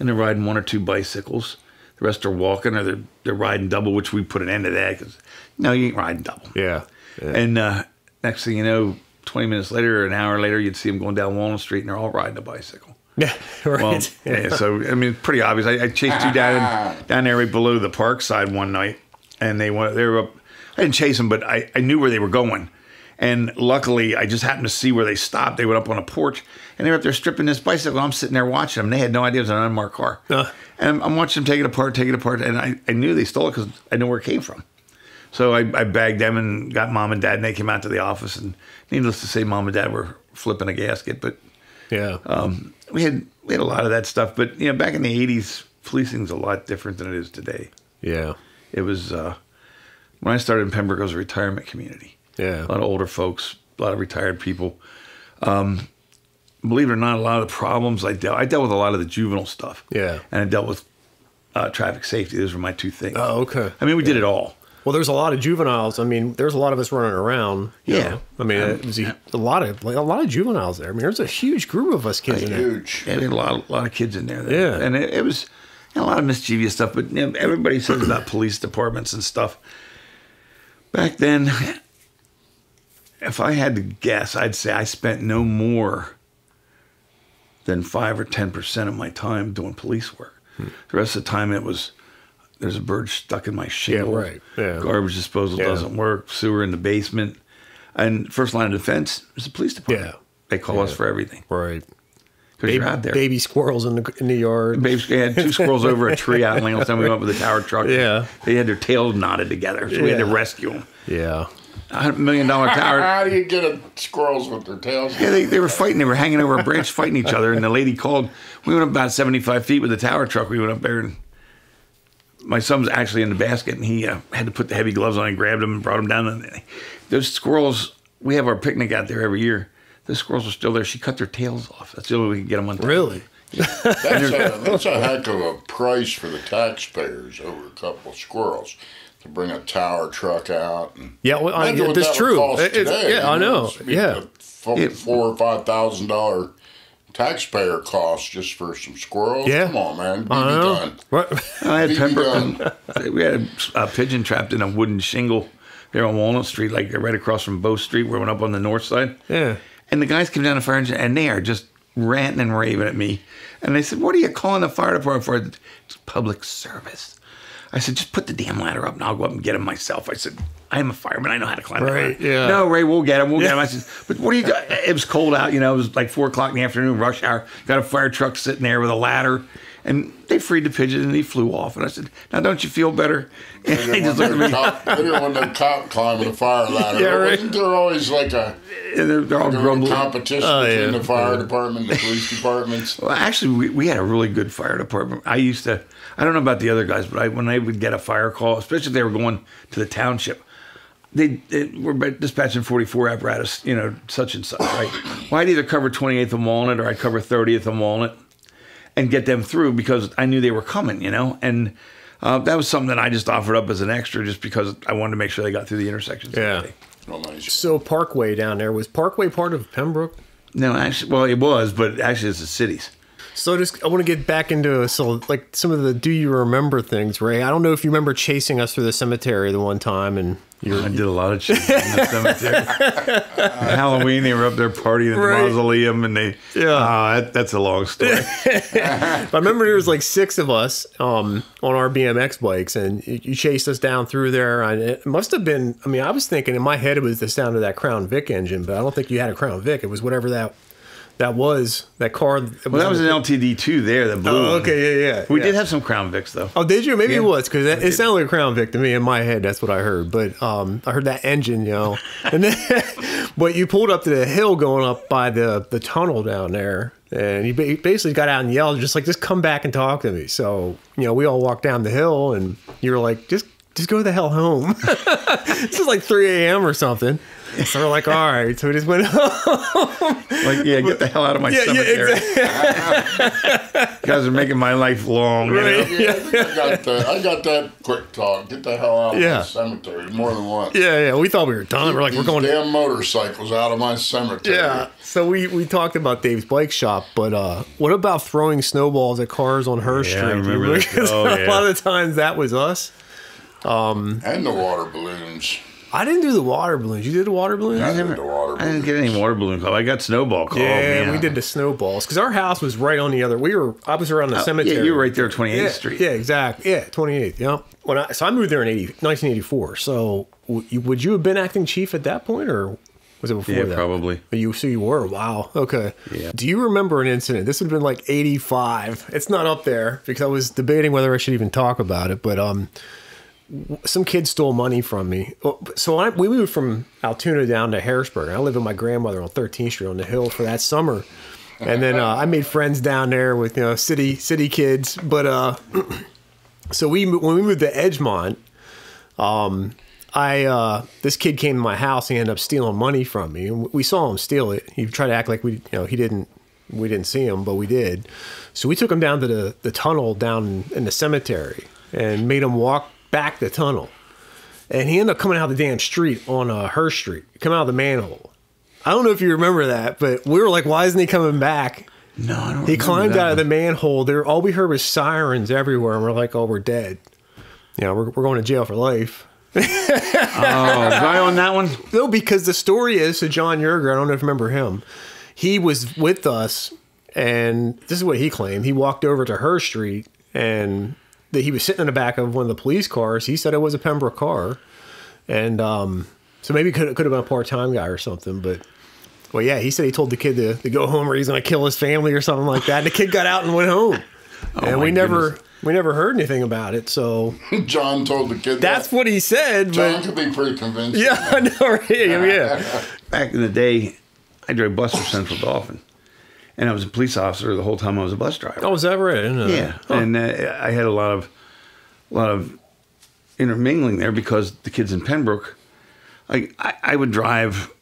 And they're riding one or two bicycles. The rest are walking or they're they're riding double, which we put an end to that because no, you ain't riding double. Yeah. Yeah. And uh, next thing you know, twenty minutes later or an hour later, you'd see them going down Walnut Street and they're all riding a bicycle. Yeah. Right. Well, yeah, so I mean, it's pretty obvious. I, I chased two down down there right below the park side one night, and they went. They were up. I didn't chase them, but I, I knew where they were going, and luckily I just happened to see where they stopped. They went up on a porch, and they were up there stripping this bicycle. I'm sitting there watching them. They had no idea it was an unmarked car, Uh. and I'm, I'm watching them take it apart, take it apart, and I, I knew they stole it because I know where it came from. So I, I bagged them and got mom and dad, and they came out to the office. And needless to say, mom and dad were flipping a gasket, but yeah. um, we had we had a lot of that stuff, but you know, back in the '80s, policing's a lot different than it is today. yeah. It was uh, when I started in Penbrook, it was a retirement community. Yeah. A lot of older folks, a lot of retired people. Um, believe it or not, a lot of the problems I dealt I dealt with a lot of the juvenile stuff. Yeah. and I dealt with uh, traffic safety. Those were my two things. Oh, okay. I mean, we did it all. Well, there's a lot of juveniles. I mean, there's a lot of us running around. Yeah. know. I mean, it was a, a lot of like a lot of juveniles there. I mean, there's a huge group of us kids in there. Huge. Yeah, a lot, a lot of kids in there. Yeah. and it, it was you know, a lot of mischievous stuff. But you know, everybody says about police departments and stuff. Back then, if I had to guess, I'd say I spent no more than five or ten percent of my time doing police work. Hmm. The rest of the time, it was there's a bird stuck in my shingle. right. Yeah. Garbage disposal Yeah. doesn't work. Sewer in the basement. And first line of defense is the police department. Yeah. They call us for everything Right. because you're out there. Baby squirrels in the in the yard. Babes, we had two squirrels over a tree out in Linglestown. We went with a tower truck. Yeah. They had their tails knotted together, so we had to rescue them. Yeah. A million dollar tower. How do you get a squirrels with their tails? Yeah, they, they were fighting. They were hanging over a branch fighting each other. And the lady called. We went up about 75 feet with the tower truck. We went up there and my son was actually in the basket and he uh, had to put the heavy gloves on and grabbed them and brought them down. And those squirrels, we have our picnic out there every year. Those squirrels are still there. She cut their tails off. That's the only way we could get them on. Really? That's a, that's a heck of a price for the taxpayers over a couple of squirrels to bring a tower truck out. And Yeah. Well, I, Imagine what that's that would true. cost It- today, yeah, I know. Yeah. Four, Yeah. four or five thousand dollar taxpayer cost just for some squirrels. Yeah. Come on, man. BB I know. gun. What? I had BB Penbrook. we had a, a pigeon trapped in a wooden shingle there on Walnut Street, like right across from Bow Street. We went up on the north side. Yeah. And the guys came down the fire engine and they are just ranting and raving at me. And they said, What are you calling the fire department for? It's public service. I said, Just put the damn ladder up and I'll go up and get him myself. I said, I am a fireman. I know how to climb Right, the ladder. yeah. No, Ray, we'll get him. We'll get him. I said, But what are you doing? It was cold out. You know, it was like four o'clock in the afternoon, rush hour. Got a fire truck sitting there with a ladder. And they freed the pigeon and he flew off. And I said, Now don't you feel better? And They just didn't looked want at no me. cop, they didn't want no cop climbing the fire ladder. Yeah, right. Wasn't there always like a, And they're, they're all there a grumbling. competition Oh, between yeah. the fire department and the police departments? Well, actually, we, we had a really good fire department. I used to, I don't know about the other guys, but I, when I would get a fire call, especially if they were going to the township, they, they were dispatching 44 apparatus, you know, such and such, right? Well, I'd either cover 28th and Walnut or I'd cover 30th and Walnut and get them through because I knew they were coming, you know? And uh, that was something that I just offered up as an extra just because I wanted to make sure they got through the intersections. Yeah. Well. So Parkway down there was Parkway part of Penbrook? No, actually, well, it was, but actually, it's the cities. So just I want to get back into so like some of the do you remember things, Ray? I don't know if you remember chasing us through the cemetery the one time and you're I did a lot of shit in the cemetery. Halloween, they were up there partying at Right. the mausoleum, and they Yeah. Ah, that, that's a long story. I remember there was like six of us um, on our BMX bikes, and you you chased us down through there. And it must have been. I mean, I was thinking in my head it was the sound of that Crown Vic engine, but I don't think you had a Crown Vic. It was whatever that that was. That car. That well, that was an LTD two there that blew. Oh, okay, yeah, yeah. We yeah. did have some Crown Vics though. Oh, did you? Maybe Yeah. it was because it, it sounded like a Crown Vic to me in my head. That's what I heard. But um, I heard that engine, you know. And then, but you pulled up to the hill going up by the the tunnel down there, and you basically got out and yelled, just like, just come back and talk to me. So you know, we all walked down the hill, and you were like, just just go the hell home. this is like 3 a.m. or something. So we're like, all right. So we just went home. Like, yeah, get the hell out of my yeah, yeah, cemetery. exactly. You guys are making my life long. you know? Right. Yeah, I, got that. I got that quick talk. Get the hell out of Yeah. my cemetery more than once. Yeah, yeah. We thought we were done. We're like, we're going. damn motorcycles out of my cemetery. Yeah. So we we talked about Dave's bike shop, but uh, what about throwing snowballs at cars on Herr Yeah, I street? remember that. Because Oh, a lot of the times that was us. Um, And the water balloons. I didn't do the water balloons. You did the water balloons? I did the water I didn't get any water balloon club. I got snowball club. yeah, we did the snowballs because our house was right on the other. We were. I was around the cemetery. Oh, Yeah, you were right there, 28th Yeah, Street. yeah, exactly. Yeah, 28th. Yeah. When I so I moved there in 80, 1984. So w- would you have been acting chief at that point, or was it before Yeah, that? probably. You so you were. Wow. Okay. Yeah. Do you remember an incident? This would have been like 85. It's not up there because I was debating whether I should even talk about it, but um w- some kid stole money from me. Oh, So I, we moved from Altoona down to Harrisburg. I lived with my grandmother on 13th Street on the hill for that summer. And then uh, I made friends down there with you know city city kids. But uh, so we when we moved to Edgemont, um, I uh, this kid came to my house. He ended up stealing money from me. We saw him steal it. He tried to act like we, you know, he didn't. We didn't see him, but we did. So we took him down to the, the tunnel down in the cemetery and made him walk back the tunnel. And he ended up coming out the damn street on uh, Herr street, come out of the manhole. I don't know if you remember that, but we were like, "Why isn't he coming back?" No, I don't He climbed out of the manhole. There, all we heard was sirens everywhere, and we're like, "Oh, we're dead." You know, we're, we're going to jail for life. Oh, guy on that one? No, because the story is so John Yerger, I don't know if you remember him. He was with us, and this is what he claimed. He walked over to Herr street, and that he was sitting in the back of one of the police cars. He said it was a Penbrook car, and um, so maybe could could have been a part time guy or something. But well, yeah, he said he told the kid to, to go home or he's going to kill his family or something like that. And the kid got out and went home, and my we never goodness. we never heard anything about it. So John told the kid that's that. what he said. John But could be pretty convincing. yeah, I know, right? yeah. Back in the day, I drove bus for Central Dauphin. And I was a police officer the whole time I was a bus driver. Oh, is that right? I didn't know that. Yeah, Huh. and uh, I had a lot of, a lot of intermingling there because the kids in Penbrook, like I, I would drive.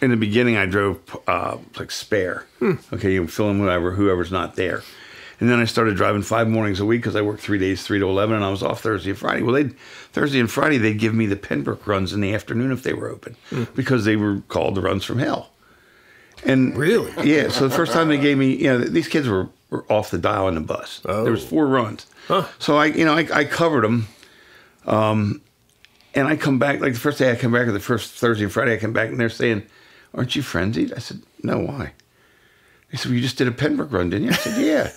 In the beginning, I drove uh, like spare. Okay, you fill in whoever whoever's not there, and then I started driving five mornings a week because I worked three days, three to eleven, and I was off Thursday and Friday. Well, they Thursday and Friday they'd give me the Penbrook runs in the afternoon if they were open because they were called the runs from hell. And Really? yeah. So the first time they gave me, you know, these kids were, were off the dial on the bus. Oh. There was four runs. Huh. So I, you know, I, I covered them. Um, and I come back like the first day I come back, or the first Thursday and Friday I come back, and they're saying, "Aren't you frenzied?" I said, "No, why?" They said, well, "You just did a Penbrook run, didn't you?" I said, "Yeah."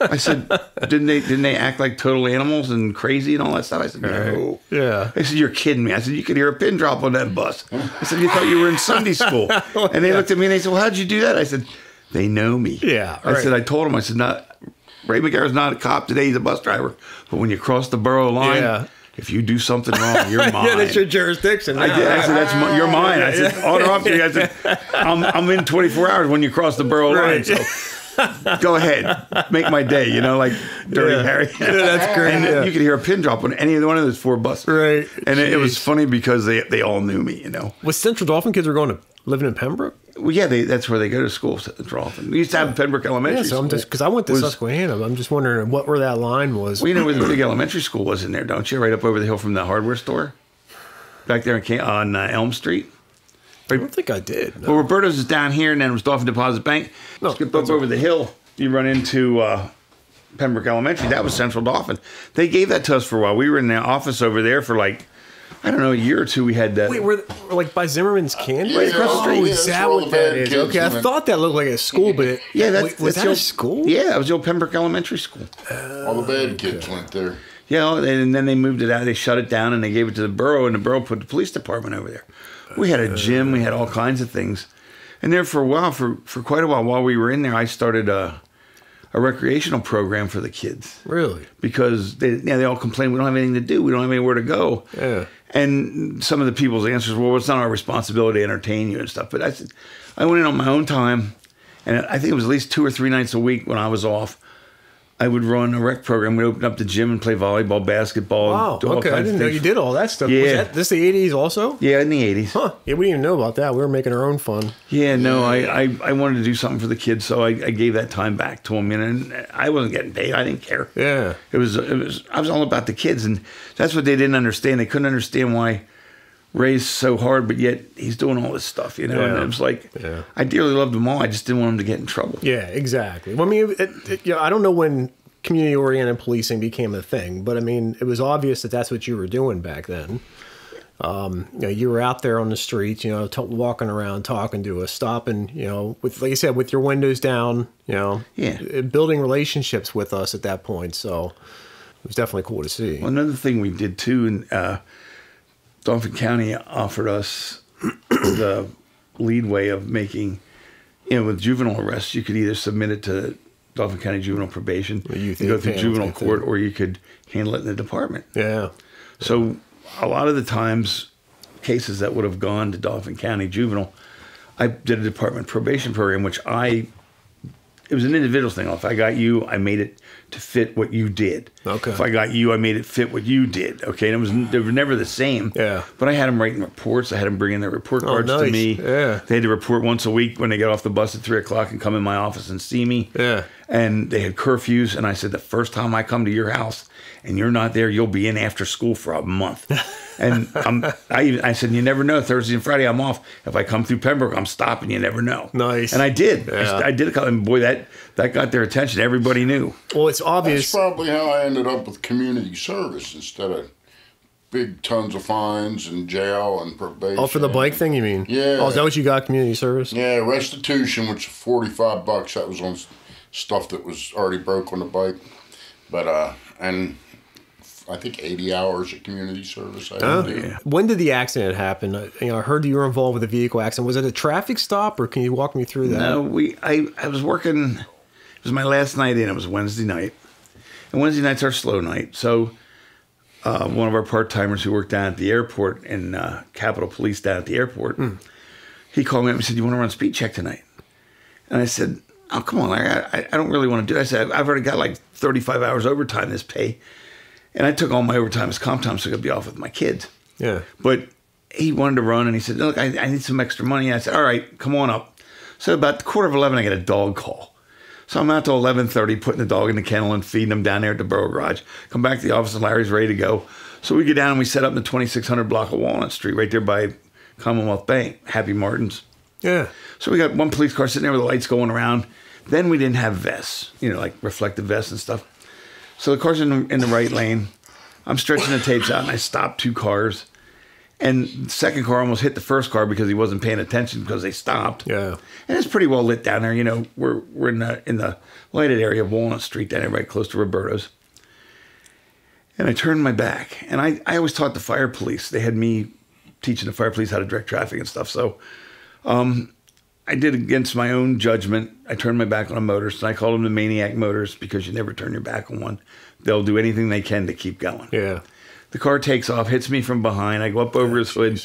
I said, "Didn't they? Didn't they act like total animals and crazy and all that stuff?" I said, "No." Yeah. They said, You're kidding me. I said, You could hear a pin drop on that bus. I said, You thought you were in Sunday school. And they looked at me and they said, Well, how'd you do that? I said, They know me. Yeah, I right. said, I told them, I said, not Ray Magaro's not a cop today, he's a bus driver. But when you cross the borough line, Yeah. if you do something wrong, you're mine. Yeah, that's your jurisdiction. I did. I said, "That's my, you're mine." I said, "Order up to. I said, "I'm, I'm in 24 hours when you cross the borough line, so go ahead, make my day." You know, like Dirty Yeah. Harry. Yeah, that's great, And yeah. you could hear a pin drop on any one of those four buses, Right. And it, it was funny because they they all knew me. You know, Was Central Dauphin kids were going to living in Penbrook? well, yeah, they, that's where they go to school. Central Dauphin. We used to have Penbrook Elementary. Yeah, so I'm just because I went to Was- Susquehanna. I'm just wondering what where that line was. Well, you know where the big elementary school was in there, don't you? Right up over the hill from the hardware store, back there on uh, Elm Street. I don't think I did. no. Well, Roberto's is down here, and then it was Dauphin Deposit Bank. No, Skip up over the hill, you run into uh, Penbrook Elementary. That was Central Dauphin. They gave that to us for a while. We were in the office over there for like, I don't know, a year or two. We had that. Wait, we're, we're like by Zimmerman's Candy? Right across the street. Oh, Yeah, is that what the bad kids Okay, I thought that looked like a school, but it, yeah, that's, wait, was that's that the a school? Yeah, it was the old Penbrook Elementary School. All the bad kids went there. Yeah, and then they moved it out. They shut it down and they gave it to the borough, and the borough put the police department over there. We had a gym. We had all kinds of things. And there for a while, for, for quite a while, while we were in there, I started a, a recreational program for the kids Really? because they, yeah, they all complain we don't have anything to do. We don't have anywhere to go. Yeah. And some of the people's answers, were, well, it's not our responsibility to entertain you and stuff. But I said, I went in on my own time, and I think it was at least two or three nights a week when I was off. I would run a rec program. We'd open up the gym and play volleyball, basketball. Wow. Okay, I didn't know you did all that stuff. Was Yeah. that this the 80s also? Yeah, in the eighties. Huh. Yeah, we didn't even know about that. We were making our own fun. Yeah, no, I, I, I wanted to do something for the kids, so I, I gave that time back to them, and I wasn't getting paid. I didn't care. Yeah. It was it was I was all about the kids, and that's what they didn't understand. They couldn't understand why Ray's so hard, but yet he's doing all this stuff, you know. And Yeah. it was like Yeah. I dearly loved them all. I just didn't want them to get in trouble. Yeah, exactly. Well, I mean, it, it, you know, I don't know when community oriented policing became a thing, but I mean, it was obvious that that's what you were doing back then. Um, you know, you were out there on the streets, you know, t- walking around, talking to us, stopping, you know, with like you said, with your windows down, you know, Yeah. uh, building relationships with us at that point. So it was definitely cool to see. Well, another thing we did too, and uh, Dauphin County offered us the leadway of making, you know, with juvenile arrests, you could either submit it to Dauphin County Juvenile Probation, you go through juvenile court, or you could handle it in the department. Yeah. So a lot of the times, cases that would have gone to Dauphin County Juvenile, I did a department probation program, which I it was an individual thing. If I got you, I made it to fit what you did. Okay. If I got you, I made it fit what you did. Okay, and it was they were never the same. Yeah. But I had them writing reports. I had them bringing their report Oh, cards to nice. me. Yeah. They had to report once a week when they got off the bus at three o'clock and come in my office and see me. Yeah. And they had curfews, and I said, the first time I come to your house and you're not there, you'll be in after school for a month. and I'm, I, even- I said, you never know. Thursday and Friday, I'm off. If I come through Penbrook, I'm stopping. You never know. Nice. And I did. I, Yeah. I did a couple, and boy, that that got their attention. Everybody knew. Well, it's obvious. That's probably how I ended up with community service instead of big tons of fines and jail and probation. Oh, for the bike thing, you mean? Yeah. Oh, is that what you got? Community service? Yeah, restitution, which is forty-five bucks. That was on s- stuff that was already broke on the bike, but uh, and I think eighty hours of community service. I Oh, had to do. When did the accident happen? I- You know, I heard you were involved with a vehicle accident. Was it a traffic stop, or can you walk me through that? No, we. I, I was working. It was my last night in. It was Wednesday night, and Wednesday night's our slow night. So, uh, one of our part timers who worked down at the airport in uh, Capitol Police down at the airport, he called me up and said, "You want to run speed check tonight?" And I said, "Oh, come on, Larry. I, I don't really want to do." It. I said, "I've already got like thirty five hours overtime this pay, and I took all my overtime as comp time, so I could be off with my kids." Yeah. But he wanted to run, and he said, "Look, I, I need some extra money." I said, "All right, come on up." So about quarter of eleven, I get a dog call. So I'm out till eleven thirty, putting the dog in the kennel and feeding him down there at the borough garage. Come back to the office, and Larry's ready to go. So we get down and we set up in the 2600 block of Walnut Street, right there by Commonwealth Bank, Happy Martin's. Yeah. So we got one police car sitting there with the lights going around. Then we didn't have vests, you know, like reflective vests and stuff. So the car's in the, in the right lane. I'm stretching the tapes out and I stopped two cars. And the second car almost hit the first car because he wasn't paying attention because they stopped. Yeah. And it's pretty well lit down there. You know, we're we're in the in the lighted area of Walnut Street down there, right close to Roberto's. And I turned my back, and I I always taught the fire police. They had me teaching the fire police how to direct traffic and stuff. So, um, I did against my own judgment. I turned my back on a motorist, and I called them the maniac motorists because you never turn your back on one. They'll do anything they can to keep going. Yeah. The car takes off, hits me from behind. I go up over his hood,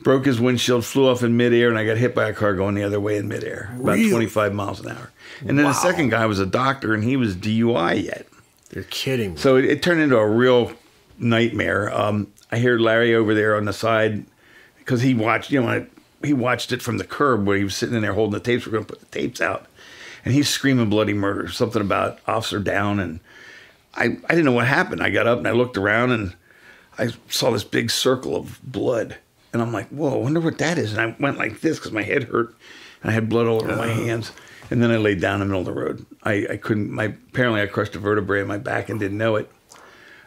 broke his windshield, flew off in midair, and I got hit by a car going the other way in midair, about Really? 25 miles an hour. And then the second guy was a doctor, and he was DUI yet. You're kidding. me. So it, it turned into a real nightmare. Um, I hear Larry over there on the side because he watched, you know, I, he watched it from the curb where he was sitting in there holding the tapes. We're going to put the tapes out. And he's screaming bloody murder, something about officer down. And I, I didn't know what happened. I got up and I looked around and I saw this big circle of blood and I'm like, whoa, I wonder what that is. And I went like this because my head hurt, and I had blood all over my hands. And then I laid down in the middle of the road. I, I couldn't. My apparently I crushed a vertebrae in my back and didn't know it.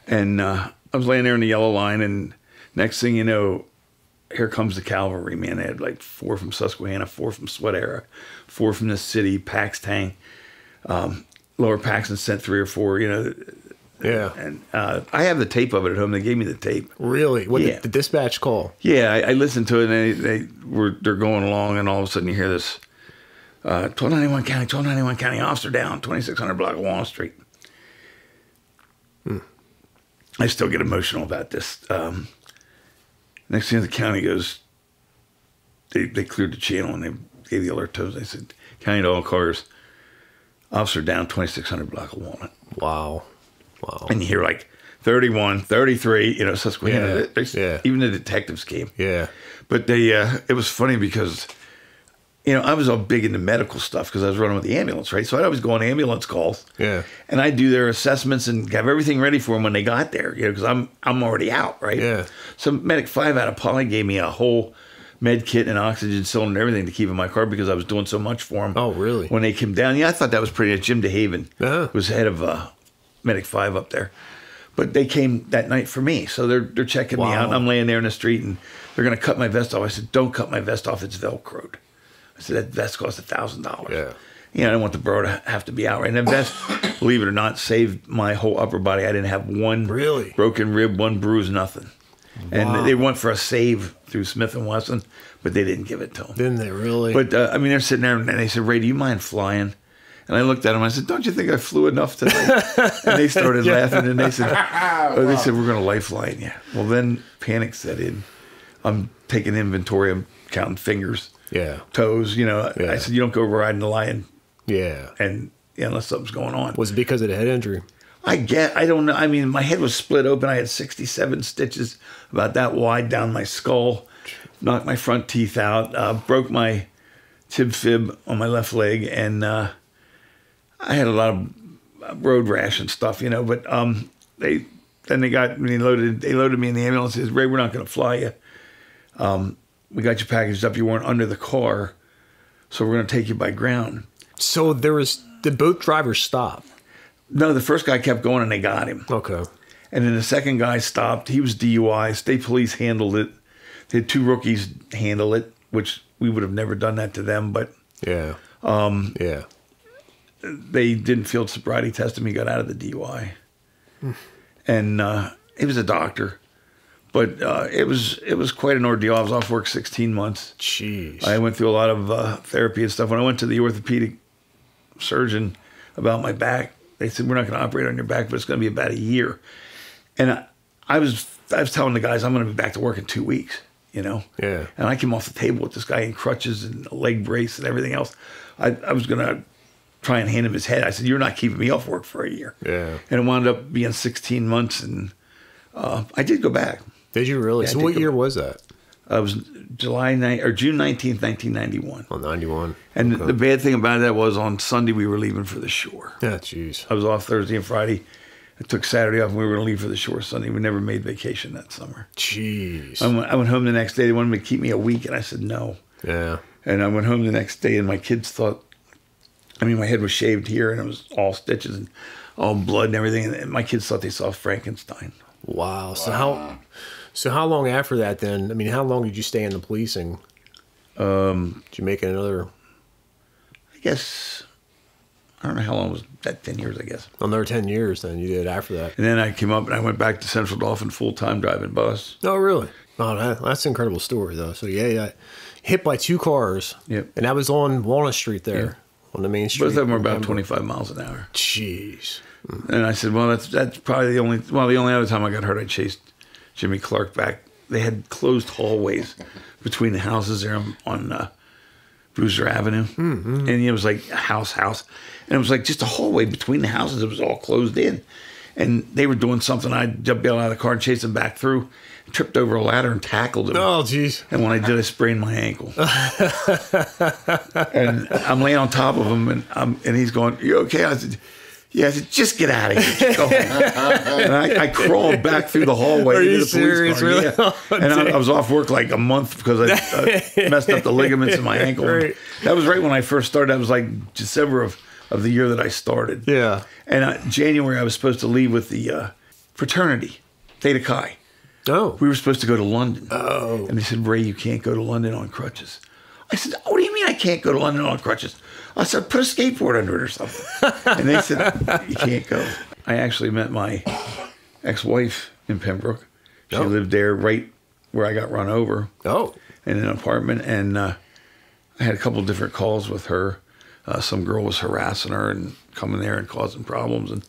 And uh, I was laying there in the yellow line, and next thing you know, here comes the cavalry. Man, they had like four from Susquehanna, four from Swatara, four from the city, Paxtang. Um, Lower Paxton sent three or four. You know, Yeah. and uh, I have the tape of it at home. They gave me the tape. Really? What Yeah. did the dispatch call? Yeah, I, I listened to it, and they, they were they're going along, and all of a sudden you hear this: uh, 1291 County, 1291 County officer down, 2600 block of Wall Street. I still get emotional about this. Um, next thing the county goes, they they cleared the channel and they gave the alert to us. They said, "County to all cars, officer down, 2600 block of Walnut." Wow. Wow. and you hear like 31, 33, you know, Susquehanna. Yeah, They- yeah. Even the detectives came. Yeah. But they, uh, it was funny because, you know, I was all big into medical stuff because I was running with the ambulance, right? So I'd always go on ambulance calls. Yeah. And I'd do their assessments and have everything ready for them when they got there, you know, because I'm, I'm already out, right? Yeah. So Medic 5 out of Poly gave me a whole med kit and oxygen cylinder and everything to keep in my car because I was doing so much for them. Oh, really? When they came down. Yeah, I thought that was pretty. Jim DeHaven Uh-huh. was head of uh, Medic 5 up there. But they came that night for me. So they're they're checking me Wow. out. I'm laying there in the street and they're going to cut my vest off. I said, don't cut my vest off. It's Velcroed. I said, that vest cost a $1,000. Yeah. You know, I don't want the bro to have to be out. Right? And that vest, believe it or not, saved my whole upper body. I didn't have one Really? broken rib, one bruise, nothing. Wow. And they went for a save through Smith and Wesson, but they didn't give it to him. Didn't they really? But uh, I mean, they're sitting there and they said, "Ray, do you mind flying?" And I looked at him. I said, "Don't you think I flew enough tonight?" and they started laughing. And they said, oh, "They said we're going to Life Lion you." Well, then panic set in. I'm taking inventory. I'm counting fingers, yeah. toes. You know, Yeah. I said, "You don't go riding the lion, Yeah. and yeah, unless something's going on." Was it because of the head injury? I get. I don't know. I mean, my head was split open. I had 67 stitches about that wide down my skull. Knocked my front teeth out. Uh, broke my tib fib on my left leg, and uh, I had a lot of road rash and stuff, you know. But um, they then they got me loaded. They loaded me in the ambulance. Says, Ray, we're not going to fly you. Um, we got you packaged up. You weren't under the car, so we're going to take you by ground. So there was the boat driver stop. No, the first guy kept going, and they got him. Okay. And then the second guy stopped. He was DUI. State police handled it. They had two rookies handle it, which we would have never done that to them, but Yeah. Um. Yeah. they didn't field sobriety test him. He got out of the DUI. and uh, he was a doctor. But uh, it was it was quite an ordeal. I was off work 16 months. Jeez. I went through a lot of uh, therapy and stuff. When I went to the orthopedic surgeon about my back, they said we're not going to operate on your back, but it's going to be about a year. And I, I was I was telling the guys I'm going to be back to work in two weeks. You know. Yeah. And I came off the table with this guy in crutches and a leg brace and everything else. I, I was going to try and hand him his head. I said, "You're not keeping me off work for a year." Yeah. And it wound up being 16 months, and uh, I did go back. Did you really? Yeah, so what go- year was that? I was July 9 or June 19th, 1991. Oh, 91. And Okay. the bad thing about that was on Sunday we were leaving for the shore. Yeah, jeez. I was off Thursday and Friday. I took Saturday off and we were going to leave for the shore Sunday. We never made vacation that summer. Jeez. I went, I went home the next day. They wanted me to keep me a week, and I said no. yeah. And I went home the next day, and my kids thought, I mean, my head was shaved here, and it was all stitches and all blood and everything. And my kids thought they saw Frankenstein. Wow. So how? So how long after that? Then I mean, how long did you stay in the policing? Um, did you make another I guess I don't know how long was that. Ten years, I guess. another ten years? Then you did after that. And then I came up and I went back to Central Dauphin full time driving bus. Oh, really? Oh, that, that's an incredible story, though. So yeah, yeah, hit by two cars. Yep. And that was on Walnut Street there, Yeah. on the main street. Both of them were about twenty five miles an hour. Jeez. And I said, well, that's that's probably the only well, the only other time I got hurt, I chased Jimmy Clark back. They had closed hallways between the houses there on, uh, Bruiser Avenue, mm-hmm. and it was like house, house, and it was like just a hallway between the houses. It was all closed in, and they were doing something. I jumped out of the car and chased them back through, tripped over a ladder and tackled him. Oh, jeez. And when I did, I sprained my ankle. and I'm laying on top of him, and I'm, and he's going, "You okay?" I said, Yeah, I said, just get out of here. And I, I crawled back through the hallway Are into you the police serious? car. Really? Yeah. Oh, and I, I was off work like a month because I, I messed up the ligaments in my ankle. Right. That was right when I first started. That was like December of, of the year that I started. Yeah. And uh, January, I was supposed to leave with the uh, fraternity, Theta Chi. Oh. We were supposed to go to London. Oh. And they said, Ray, you can't go to London on crutches. I said, What do you mean I can't go to London on crutches? I said, Put a skateboard under it or something. and they said, You can't go. I actually met my ex wife in Penbrook. She Oh. lived there right where I got run over Oh. in an apartment. And uh, I had a couple of different calls with her. Uh, some girl was harassing her and coming there and causing problems. And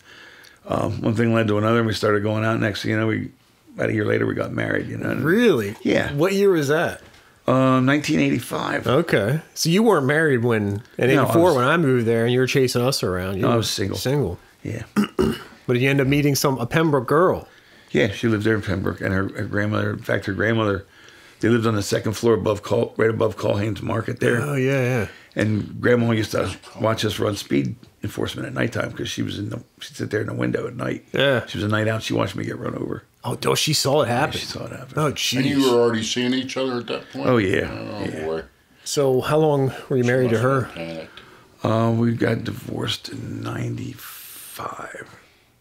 um, one thing led to another, and we started going out. Next thing you know, we about a year later we got married. You know, Really? Yeah. What year was that? Um, 1985. Okay. So you weren't married when in I '84 was- when I moved there, and you were chasing us around. You No, I was single. Single. Yeah, But you end up meeting some a Penbrook girl. yeah. She lived there in Penbrook, and her, her grandmother. In fact, her grandmother. They lived on the second floor above Col, right above Colhane's Market there. Oh yeah, yeah. And grandma used to watch us run speed enforcement at nighttime because she was in the she'd sit there in the window at night. Yeah. She was a night out. She watched me get run over. Oh, oh, she saw it happen. She saw it happen. Oh, jeez. And you were already seeing each other at that point? Oh, yeah. Oh, Yeah. boy. So how long were you married to her? been panicked. Uh, we got divorced in '95.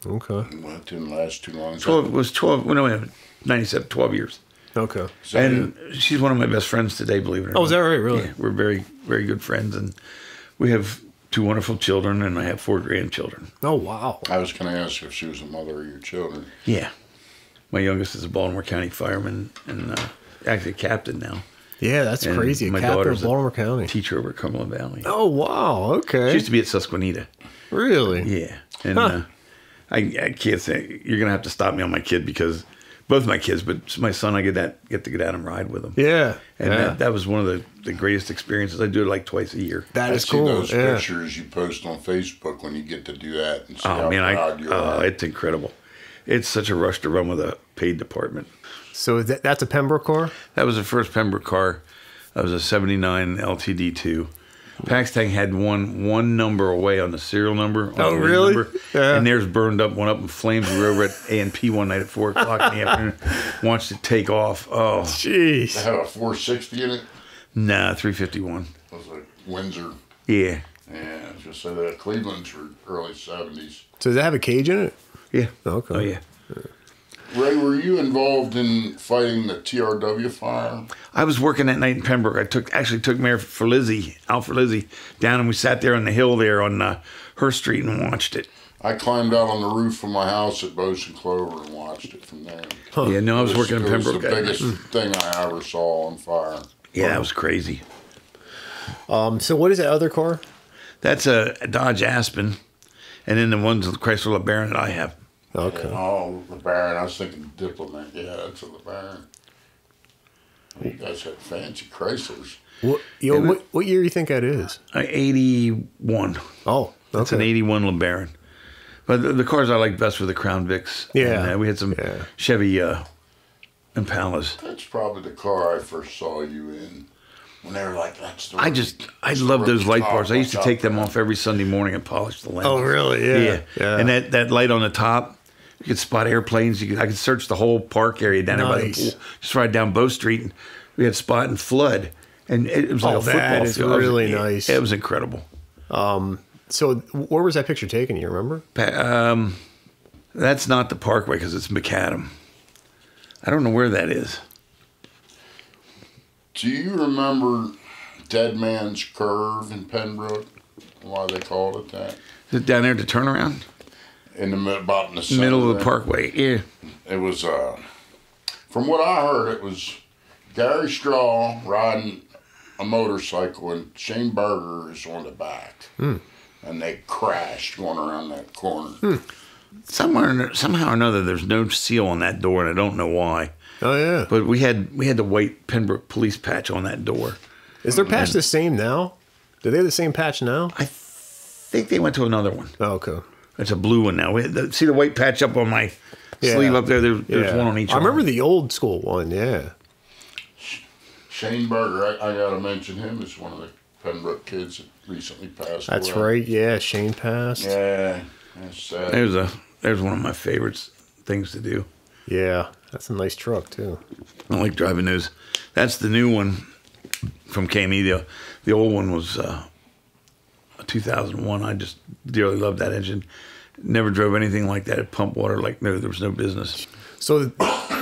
Okay. Well, it didn't last too long. Twelve it was twelve. Well, no, wait, 97, 12 years. Okay. So and she's one of my best friends today. Believe it or not. Oh, is that right? Really? Yeah, we're very, very good friends, and we have two wonderful children, and I have four grandchildren. Oh wow. I was going to ask if she was the mother of your children. Yeah, my youngest is a Baltimore County fireman, and uh, actually a captain now. Yeah, that's And crazy. A my captain of daughter's a Baltimore County. Teacher over at Cumberland Valley. Oh wow. Okay. She used to be at Susquehanna. really? Yeah, and Huh. uh, I, I can't say you're gonna have to stop me on my kid because both my kids, but my son, I get that get to get out and ride with him. Yeah. and yeah. that, that was one of the, the greatest experiences. I do it like twice a year. that I is see cool. those Yeah. pictures you post on Facebook when you get to do that and see Oh how man, I proud you oh, are. it's incredible. It's such a rush to run with a paid department. So that, that's a Penbrook car. That was the first Penbrook car. That was a '79 LTD2. Paxtang had one one number away on the serial number. Oh, really? number, Yeah. And theirs burned up, went up in flames. We were over at A and P one night at four o'clock in the afternoon. Watched it take off. Oh, jeez. Jeez. had a 460 in it. nah, 351. It was like Windsor. Yeah, Yeah, I was just say that Cleveland's were early 70s. So does that have a cage in it? Yeah. Okay. Oh yeah. Ray, were you involved in fighting the TRW fire? I was working that night in Penbrook. I took actually took Mayor for Lizzie, out for Lizzie, down, and we sat there on the hill there on uh, Herr street and watched it. I climbed out on the roof of my house at Boas and Clover and watched it from there. Yeah, no, I was It working in it was Penbrook. the biggest night. thing I ever saw on fire. Yeah, that was crazy. Um. So what is that other car? That's a, Dodge Aspen, and then the one's the Chrysler LeBaron that I have. Okay. Oh, LeBaron. I was thinking Diplomat. Yeah, that's a LeBaron. You guys had fancy Chryslers. What, yo, what what year you think that is? Uh, 81. Oh, That's an 81 LeBaron. But the, the cars I like best were the Crown Vics. Yeah. And, uh, we had some Yeah. Chevy uh, Impalas. That's probably the car I first saw you in. When they were like, that's the I just, I love those light bars. I used to take them off every Sunday morning and polish the lenses. Oh, really? Yeah. Yeah. Yeah. And that, that light on the top, you could spot airplanes. You could, I could search the whole park area down there by the pool. Just ride down Bow Street. And we had spot and flood. And it, it was like Oh, a football that is field. It was- really nice. It was incredible. So where was that picture taken? You remember? Um, that's not the Parkway because it's Macadam. I don't know where that is. Do you remember Dead Man's Curve in Penbrook? Why they called it that? Is it down there to turn around? In the mid- about in the center Middle of the there. Parkway. Yeah. It was, uh, from what I heard, it was Gary Straw riding a motorcycle and Shane Berger is on the back. Hmm. And they crashed going around that corner. Somewhere, somehow or another, there's no seal on that door, and I don't know why. Oh yeah. But we had we had the white Penbrook police patch on that door. Is their patch the same now? Do they have the same patch now? I think they went to another one. Oh, okay. It's a blue one now. We the, see the white patch up on my Yeah. sleeve up there. there there's Yeah. one on each. I remember the old school one. Yeah. Shane Berger, I, I got to mention him as one of the Penbrook kids that recently passed That's away. right. Yeah. Shane passed. Yeah. That's sad. There's a there's one of my favorites things to do. Yeah, that's a nice truck too. I like driving those. That's the new one from KME. The, the old one was uh, a 2001. I just dearly loved that engine. Never drove anything like that. It pumped water like no, there was no business. So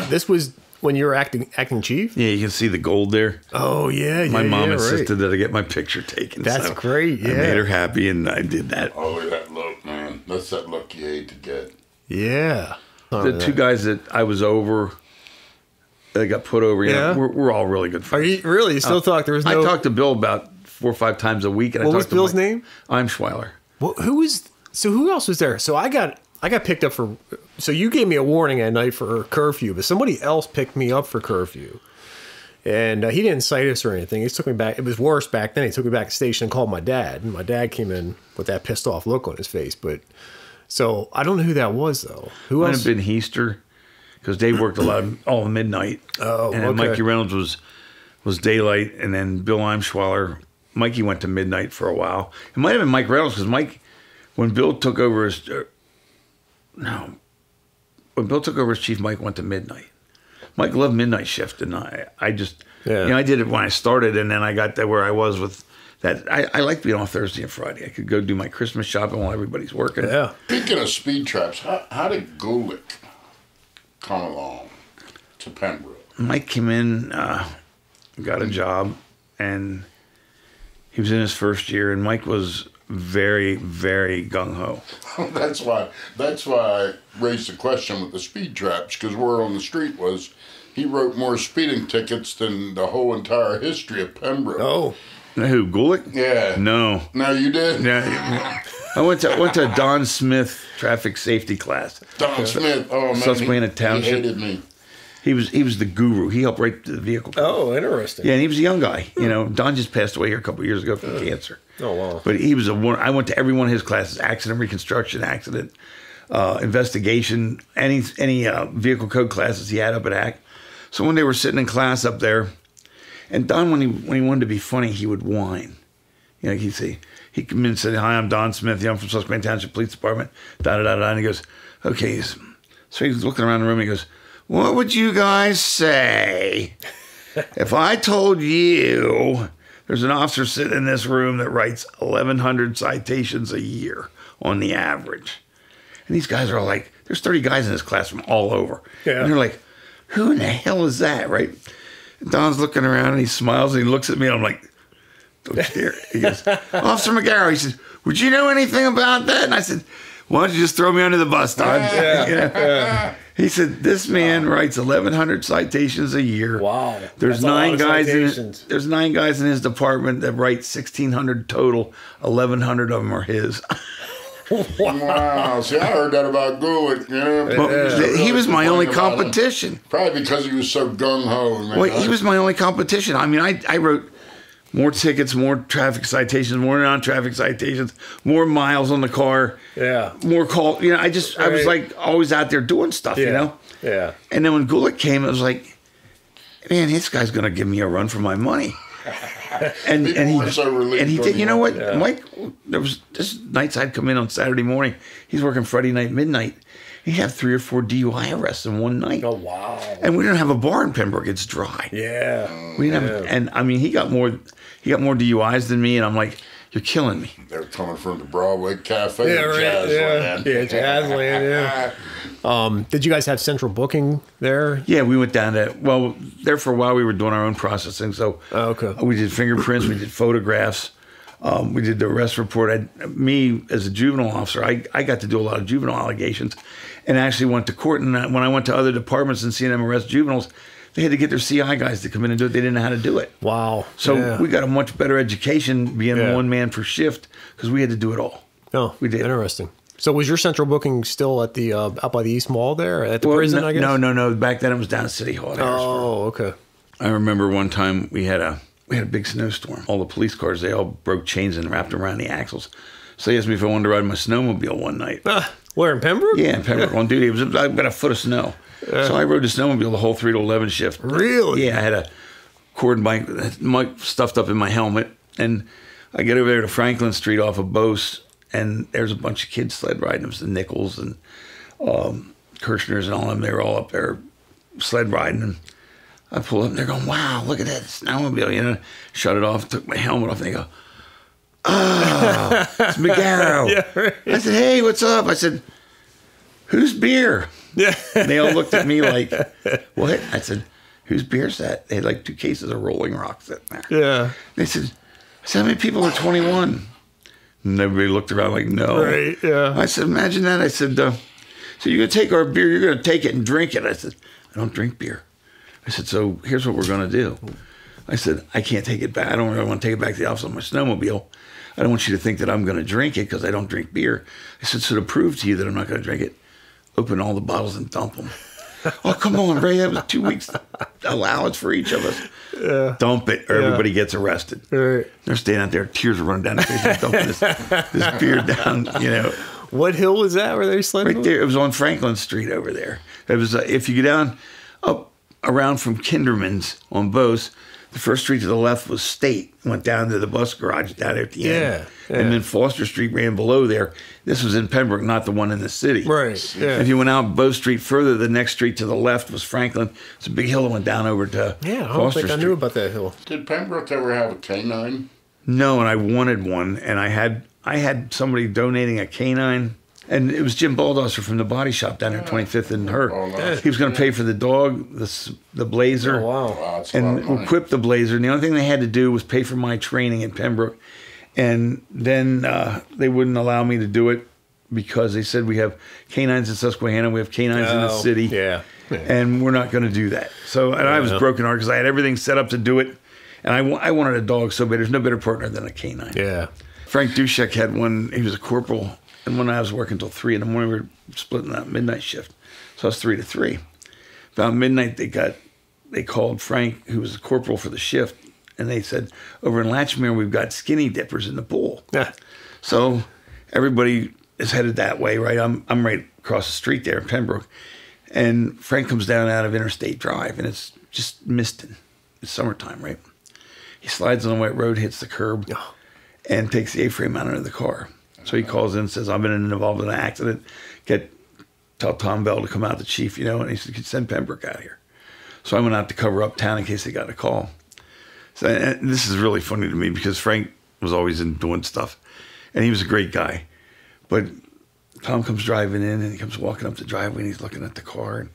this was when you were acting acting chief. Yeah, you can see the gold there. Oh yeah, My yeah, mom yeah, right. insisted that I get my picture taken. That's so great, I yeah. made her happy, and I did that. Oh, that look, man. That's that look you hate to get. Yeah. The two guys that I was over, that got put over. You Yeah? know, we're, we're all really good friends. Are you really? You still talk? There was no. I talked to Bill about four or five times a week, and What talked was Bill's name? I'm Schweiler. Well, who was? So who else was there? So I got I got picked up for. So you gave me a warning at night for curfew, but somebody else picked me up for curfew, and uh, he didn't cite us or anything. He took me back. It was worse back then. He took me back to the station and called my dad, and my dad came in with that pissed off look on his face. But so I don't know who that was though. Who Might else? have been Heaster, because Dave worked a lot of all midnight. Oh, and okay. Mikey Reynolds was was daylight, and then Bill Imschwaller. Mikey went to midnight for a while. It might have been Mike Reynolds because Mike, when Bill took over as uh, no, when Bill took over as chief, Mike went to midnight. Mike loved midnight shift, and I, I just, Yeah. you know, I did it when I started, and then I got to where I was with that. I, I like being off Thursday and Friday. I could go do my Christmas shopping while everybody's working. yeah. Speaking of speed traps, how, how did Gulick come along to Penbrook? Mike came in, uh, got a job, and he was in his first year. And Mike was very, very gung ho. that's why. That's why I raised the question with the speed traps because word on the street was he wrote more speeding tickets than the whole entire history of Penbrook. Oh, Who Gulick? Yeah. No. No, you did. Yeah. I went to went to Don Smith traffic safety class. Don Smith. Oh man, Susquehanna he, Township. He hated me. He was he was the guru. He helped write the vehicle. oh, interesting. Yeah, and he was a young guy. You know, Don just passed away here a couple of years ago from cancer. Oh, wow. But he was a one. I went to every one of his classes: accident reconstruction, accident uh, investigation, any any uh, vehicle code classes he had up at ACT. So when they were sitting in class up there, and Don, when he when he wanted to be funny, he would whine. You know, he'd say he'd come in and say, "Hi, I'm Don Smith. Yeah, I'm from Susquehanna Township Police Department." Da da da da. And he goes, "Okay." So he's looking around the room. He goes, "What would you guys say?" if I told you there's an officer sitting in this room that writes 1,100 citations a year on the average, and these guys are all like, there's 30 guys in this class from all over. Yeah. And they're like, who in the hell is that, right? Don's looking around and he smiles and he looks at me and I'm like, don't stare. He goes, Officer Magaro, he says, would you know anything about that? And I said, why don't you just throw me under the bus, Don? You know? He said, this man writes 1,100 citations a year. Wow. There's That's nine guys in there's nine guys in his department that write 1,600 total. 1,100 of them are his. Wow. See, I heard that about Gulick. You know, But he was my only Complained him. competition. Probably because he was so gung ho. Well, he was my only competition. I mean, I, I wrote more tickets, more traffic citations, more non-traffic citations, more miles on the car, Yeah. more call. You know, I just I was like always out there doing stuff. Yeah. You know. Yeah. And then when Gulick came, it was like, man, this guy's gonna give me a run for my money. And People and he so relieved and he did. You know what, went. Mike? There was this nights I'd come in on Saturday morning. He's working Friday night midnight. He had three or four DUI arrests in one night. Oh wow. And we didn't have a bar in Penbrook. It's dry. Yeah. We didn't have, and I mean, he got more, he got more DUIs than me, and I'm like, you're killing me. They're coming from the Broadway Cafe. Yeah, right. Yeah. Jazzland. Yeah, Jazzland, yeah. Um, did you guys have central booking there? Yeah, we went down to well, there for a while. We were doing our own processing, so Oh, okay. we did fingerprints, we did photographs, um, we did the arrest report. I, me as a juvenile officer, I, I got to do a lot of juvenile allegations, and actually went to court. And when I went to other departments and seeing them arrest juveniles, they had to get their CI guys to come in and do it. They didn't know how to do it. Wow. So yeah. we got a much better education being Yeah. one man per shift because we had to do it all. oh, we did. Interesting. So was your central booking still at the uh, out by the East Mall there at the Well, prison? no, I guess. no, no, no. Back then it was down at City Hall. in Oh, okay. I remember one time we had a we had a big snowstorm. All the police cars they all broke chains and wrapped around the axles. So they asked me if I wanted to ride my snowmobile one night. Ah, where in Penbrook? Yeah, in Penbrook on duty. It was I've got a foot of snow, so I rode the snowmobile the whole three to eleven shift. Really? Yeah, I had a cord mic, mic stuffed up in my helmet, and I get over there to Franklin Street off of Boas, and there's a bunch of kids sled riding. It was the Nichols and um, Kirschners and all of them. They were all up there sled riding. And I pull up and they're going, wow, look at that snowmobile. You know, shut it off, took my helmet off, and they go, oh, it's Magaro. Yeah, right. I said, hey, what's up? I said, who's beer? Yeah. And they all looked at me like, what? I said, whose beer's that? They had like two cases of Rolling Rock sitting there. Yeah. They said, I said, how many people are 21? And everybody looked around like, no. Right. Yeah. I said, imagine that. I said, uh, so you're going to take our beer, you're going to take it and drink it. I said, I don't drink beer. I said, so here's what we're going to do. I said, I can't take it back. I don't really want to take it back to the office on my snowmobile. I don't want you to think that I'm going to drink it because I don't drink beer. I said, so to prove to you that I'm not going to drink it, open all the bottles and dump them. oh, come on, Ray. That was two weeks allowance for each of us. Dump it or everybody gets arrested. Right. They're standing out there, tears are running down their faces, dumping this, this beer down, you know. What hill was that where they sledding? Right there. It was on Franklin Street over there. It was, uh, if you go down, up around from Kinderman's on Boas, the first street to the left was State, went down to the bus garage down there at the end. Yeah, yeah. And then Foster Street ran below there. This was in Penbrook, not the one in the city. Right, yeah. If you went out Bow Street further, the next street to the left was Franklin. It's a big hill that went down over to Yeah, I don't Foster think I Street. knew about that hill. Did Penbrook ever have a canine? No, and I wanted one, and I had I had somebody donating a canine, and it was Jim Baldosser from the Body Shop down there, at 25th and Herr. Oh, nice. He was going to pay for the dog, the the Blazer, Oh, wow. Wow, that's a lot and of equip the Blazer. And the only thing they had to do was pay for my training in Penbrook, and then uh, they wouldn't allow me to do it because they said we have canines in Susquehanna, we have canines in the Oh, city, yeah. Yeah. and we're not going to do that. So, and I was broken heart because I had everything set up to do it, and I, I wanted a dog so bad. There's no better partner than a canine. Yeah. Frank Dushek had one. He was a corporal, and when I was working till three in the morning, we were splitting that midnight shift, so I was three to three. About midnight, they got they called Frank, who was a corporal for the shift, and they said over in Latchmere we've got skinny dippers in the pool. Yeah. So everybody is headed that way, right? I'm I'm right across the street there in Penbrook, and Frank comes down out of Interstate Drive, and it's just misting. It's summertime, right? He slides on the wet road, hits the curb, and takes the A-frame out of the car. So he calls in and says, "I've been involved in an accident. Get tell Tom Bell to come out, the chief, you know." And he said, "Send Penbrook out here." So I went out to cover up town in case they got a call. So and this is really funny to me because Frank was always in doing stuff, and he was a great guy. But Tom comes driving in and he comes walking up the driveway and he's looking at the car and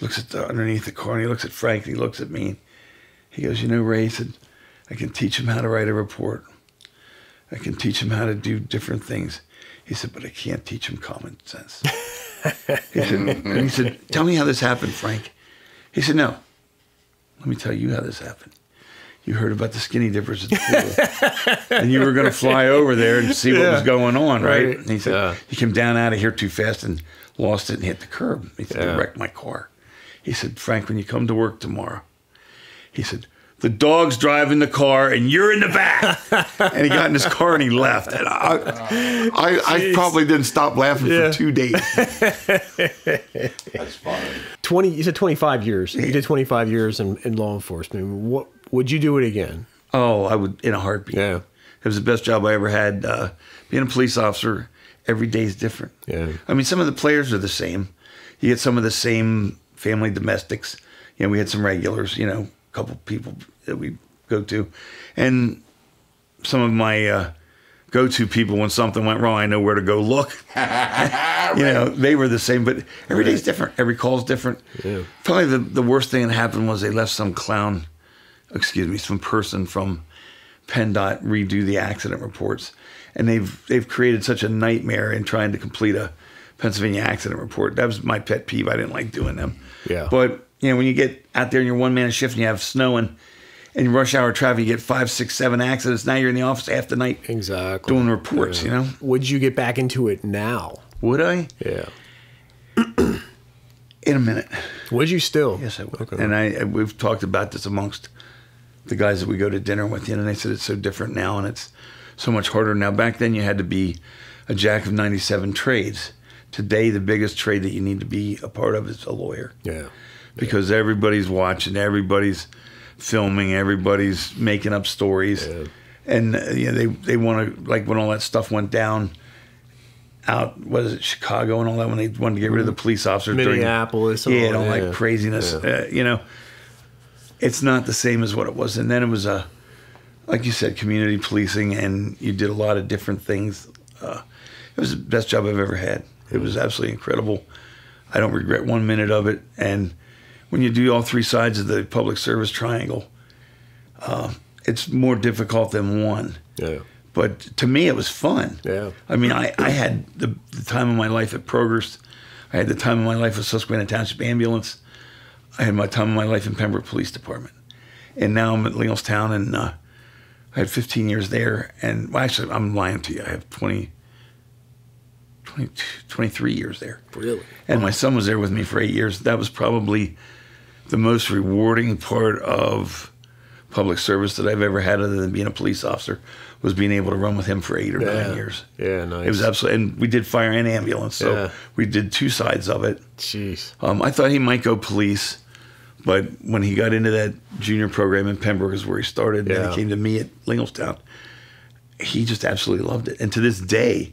looks at the underneath the car and he looks at Frank and he looks at me. He goes, "You know, Ray," he said, "I can teach him how to write a report. I can teach him how to do different things." He said, "But I can't teach him common sense." he said, he said, "Tell me how this happened, Frank." He said, "No, let me tell you how this happened. You heard about the skinny dippers at the pool, and you were going to fly over there and see what was going on, right?" Right. And he said, Yeah. "He came down out of here too fast and lost it and hit the curb." He said, Yeah. Wrecked my car." He said, "Frank, when you come to work tomorrow," he said. The dog's driving the car and you're in the back. and he got in his car and he left. And I, I, I probably didn't stop laughing Yeah. for two days. That's fine. 20, you said 25 years. You did 25 years in, in law enforcement. What Would you do it again? Oh, I would in a heartbeat. Yeah. It was the best job I ever had. Uh, being a police officer, every day is different. Yeah. I mean, some of the players are the same. You get some of the same family domestics. You know, we had some regulars, you know, a couple people that we go to. And some of my uh, go to people when something went wrong, I know where to go look. you know, they were the same, but every day's different. Every call's different. Yeah. Probably the, the worst thing that happened was they left some clown, excuse me, some person from PennDOT redo the accident reports, and they've they've created such a nightmare in trying to complete a Pennsylvania accident report. That was my pet peeve. I didn't like doing them. Yeah. But you know, when you get out there in your one man shift and you have snow and and rush hour traffic, you get five, six, seven accidents. Now you're in the office half the night Exactly. doing reports. You know, Would you get back into it now? would I? Yeah. In a minute. Would you still? Yes, I would. Okay. And I we've talked about this amongst the guys that we go to dinner with, you know, and they said it's so different now and it's so much harder now. Back then, you had to be a jack of ninety-seven trades. Today, the biggest trade that you need to be a part of is a lawyer yeah. Because everybody's watching, everybody's filming, everybody's making up stories, Yeah. and uh, you know, they they want to like when all that stuff went down. out, what is it, Chicago and all that when they wanted to get rid of the police officers during Minneapolis. and yeah, and all all that, that craziness. Uh, you know, it's not the same as what it was. And then it was a, like you said, community policing, and you did a lot of different things. Uh, it was the best job I've ever had. It was absolutely incredible. I don't regret one minute of it. And when you do all three sides of the public service triangle, uh, it's more difficult than one. Yeah. But to me, it was fun. Yeah. I mean, I, I had the, the time of my life at Progress. I had the time of my life with Susquehanna Township Ambulance. I had my time of my life in Penbrook Police Department. And now I'm at Linglestown, and uh, I had 15 years there. And well, actually, I'm lying to you. I have 20, 20 23 years there. Really? And my son was there with me for eight years. That was probably the most rewarding part of public service that I've ever had, other than being a police officer, was being able to run with him for eight or Yeah. nine years. Yeah, nice. It was absolutely, and we did fire and ambulance, so Yeah. we did two sides of it. Jeez. Um, I thought he might go police, but when he got into that junior program in Penbrook, is where he started. And then he came to me at Linglestown. He just absolutely loved it, and to this day,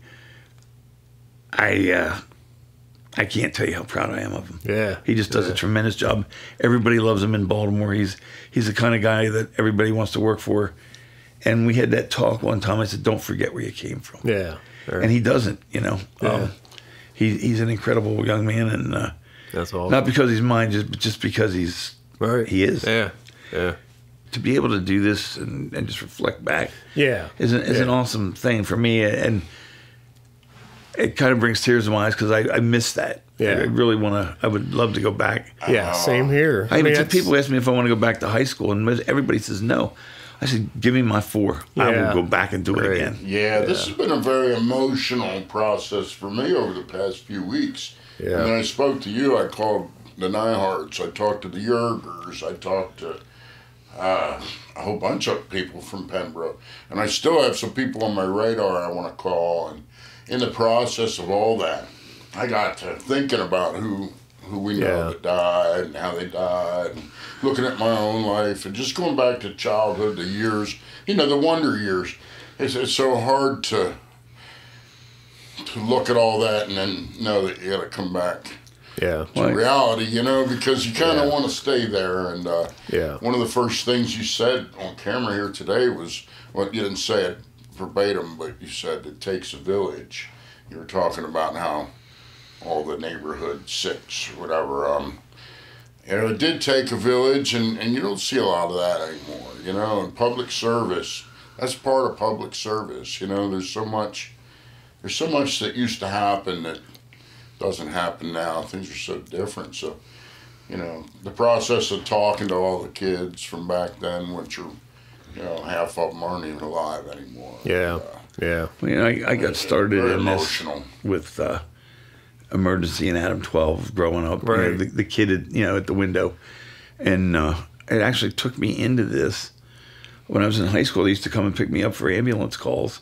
I uh, I can't tell you how proud I am of him. Yeah. He just does a tremendous job. Everybody loves him in Baltimore. He's he's the kind of guy that everybody wants to work for. And we had that talk one time. I said, "Don't forget where you came from." Yeah. And he doesn't. You know, Yeah. um, he he's an incredible young man, and uh, That's all. not because he's mine, just but just because he's right. he is. Yeah. Yeah. To be able to do this and, and just reflect back Yeah. is an, is an awesome thing for me, and it kind of brings tears to my eyes because I, I miss that. Yeah. I really want to. I would love to go back. Yeah. Same here. I, even mean, t- people ask me if I want to go back to high school, and everybody says no. I said, "Give me my four. I will go back and do Great. it again." Yeah, this has been a very emotional process for me over the past few weeks. Yeah. And then I spoke to you. I called the Nyharts. I talked to the Yergers. I talked to uh, a whole bunch of people from Penbrook. And I still have some people on my radar I want to call. And in the process of all that, I got to thinking about who who we know Yeah. that died and how they died, and looking at my own life, and just going back to childhood, the years, you know, the wonder years. It's, it's so hard to to look at all that and then know that you got to come back Yeah. to Right. reality, you know, because you kind of Yeah. want to stay there. And uh, Yeah. one of the first things you said on camera here today was, well, you didn't say it verbatim, but you said it takes a village. You were talking about how all the neighborhood six, whatever. Um, you know, it did take a village, and, and you don't see a lot of that anymore. You know, and public service, that's part of public service. You know, there's so much, there's so much that used to happen that doesn't happen now. Things are so different. So, you know, the process of talking to all the kids from back then, which are, you know, half of them aren't even alive anymore. Yeah. Uh, Yeah. I, mean, I, I got started very in this with uh, emergency in Adam 12 growing up. You know, the, the kid, at, you know, at the window. And uh, it actually took me into this. When I was in high school, they used to come and pick me up for ambulance calls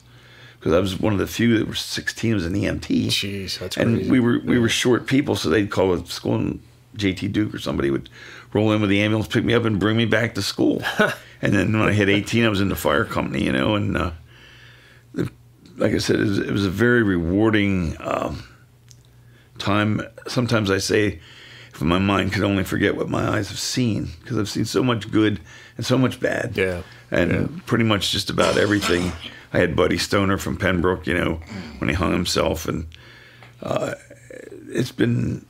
because I was one of the few that were 16 was an EMT. Jeez, that's and crazy. we were we were short people, so they'd call a school and JT Duke or somebody would roll in with the ambulance, pick me up, and bring me back to school. and then when I hit 18, I was in the fire company, you know, and uh, the, like I said, it was, it was a very rewarding um, time. Sometimes I say, if my mind could only forget what my eyes have seen, because I've seen so much good and so much bad. Yeah. And Yeah. pretty much just about everything. I had Buddy Stoner from Penbrook, you know, when he hung himself, and uh, it's been,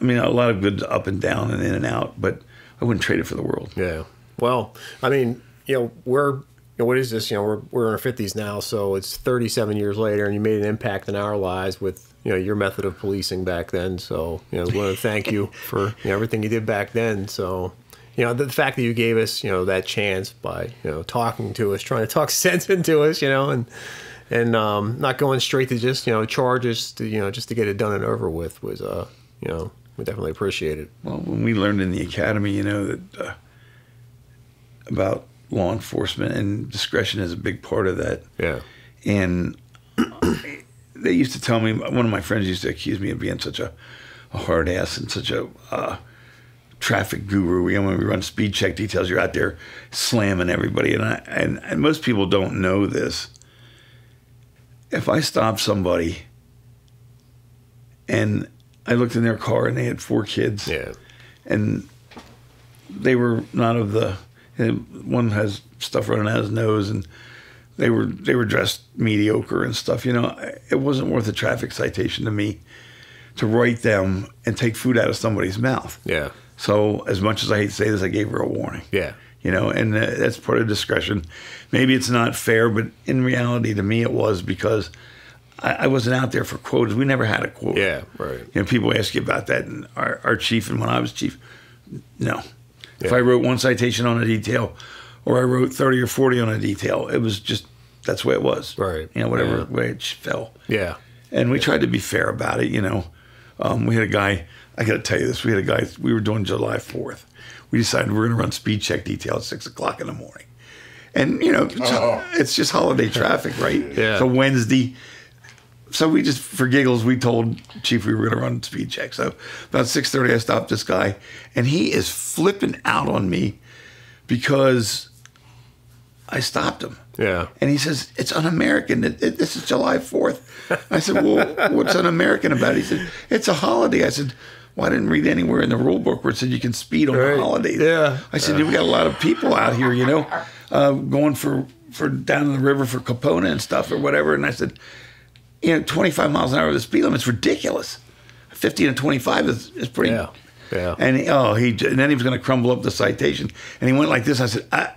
I mean, a lot of good up and down and in and out, but I wouldn't trade it for the world. Yeah. Well, I mean, you know, we're, you know, what is this? You know, we're, we're in our 50s now, so it's 37 years later, and you made an impact in our lives with, you know, your method of policing back then. So, you know, we want to thank you for you know, everything you did back then. So, you know, the, the fact that you gave us, you know, that chance by, you know, talking to us, trying to talk sense into us, you know, and, and um, not going straight to just, you know, charges to, you know, just to get it done and over with was, uh, you know, we definitely appreciate it. Well, when we learned in the academy, you know, that uh, about law enforcement and discretion is a big part of that. Yeah. And they used to tell me, one of my friends used to accuse me of being such a, a hard ass and such a uh, traffic guru. You know, when we run speed check details, you're out there slamming everybody. And, I, and, and most people don't know this. If I stop somebody and I looked in their car, and they had four kids, Yeah. and they were not of the. One has stuff running out his nose, and they were they were dressed mediocre and stuff. You know, it wasn't worth a traffic citation to me to write them and take food out of somebody's mouth. Yeah. So, as much as I hate to say this, I gave her a warning. Yeah. You know, and uh, that's part of discretion. Maybe it's not fair, but in reality, to me, it was because I, I wasn't out there for quotas. We never had a quota. Yeah. Right. You know, people ask you about that, and our, our chief, and when I was chief, no. If I wrote one citation on a detail, or I wrote thirty or forty on a detail, it was just that's the way it was. Right. You know, whatever Yeah. way it fell Yeah. and we tried to be fair about it. You know, um, we had a guy. I got to tell you this. We had a guy. We were doing July Fourth. We decided we are going to run speed check detail at six o'clock in the morning, and you know, it's, Oh. it's just holiday traffic, right? Yeah. So Wednesday. So we just, for giggles, we told Chief we were going to run speed check. So about six thirty, I stopped this guy, and he is flipping out on me because I stopped him. Yeah. And he says, It's un American. It, it, this is July 4th. I said, Well, what's un American about it? He said, It's a holiday. I said, Well, I didn't read anywhere in the rule book where it said you can speed on Right. holidays. Yeah. I said, We got a lot of people out here, you know, uh, going for, for down the river for Kipona and stuff or whatever. And I said, You know, 25 miles an hour of the speed limit is ridiculous. 50 and 25 is, is pretty. Yeah. Yeah. And he, oh, he and then he was going to crumble up the citation, and he went like this. I said, ah,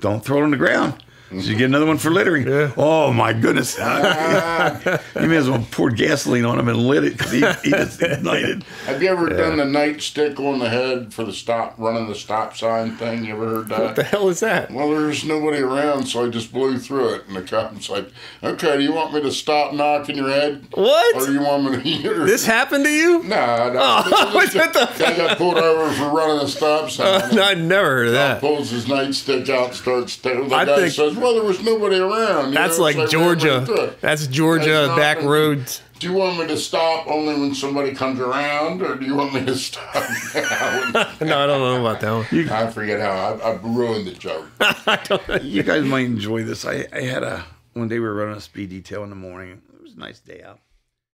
"Don't throw it on the ground." So you get another one for littering. Yeah. Oh my goodness! you may as well pour gasoline on him and lit it because he, he just ignited. Have you ever done the nightstick on the head for the stop, running the stop sign thing? You ever heard that? What the hell is that? Well, there's nobody around, so I just blew through it. And the cop's like, okay, do you want me to stop knocking your head? What? Or do you want me to. This happened to you? Nah, no. Oh, what the Guy got pulled over for running a stop oh, sign. No, I've never heard of that. Pulls his nightstick out, starts staring. The I guy think- says, "Well, there was nobody around." That's know, like so I ran right through Georgia. That's Georgia That's back gonna- roads. Do you want me to stop only when somebody comes around, or do you want me to stop now? No, I don't know about that one. I forget how I, I ruined the joke. You guys might enjoy this. I, I had a one day we were running a speed detail in the morning. It was a nice day out.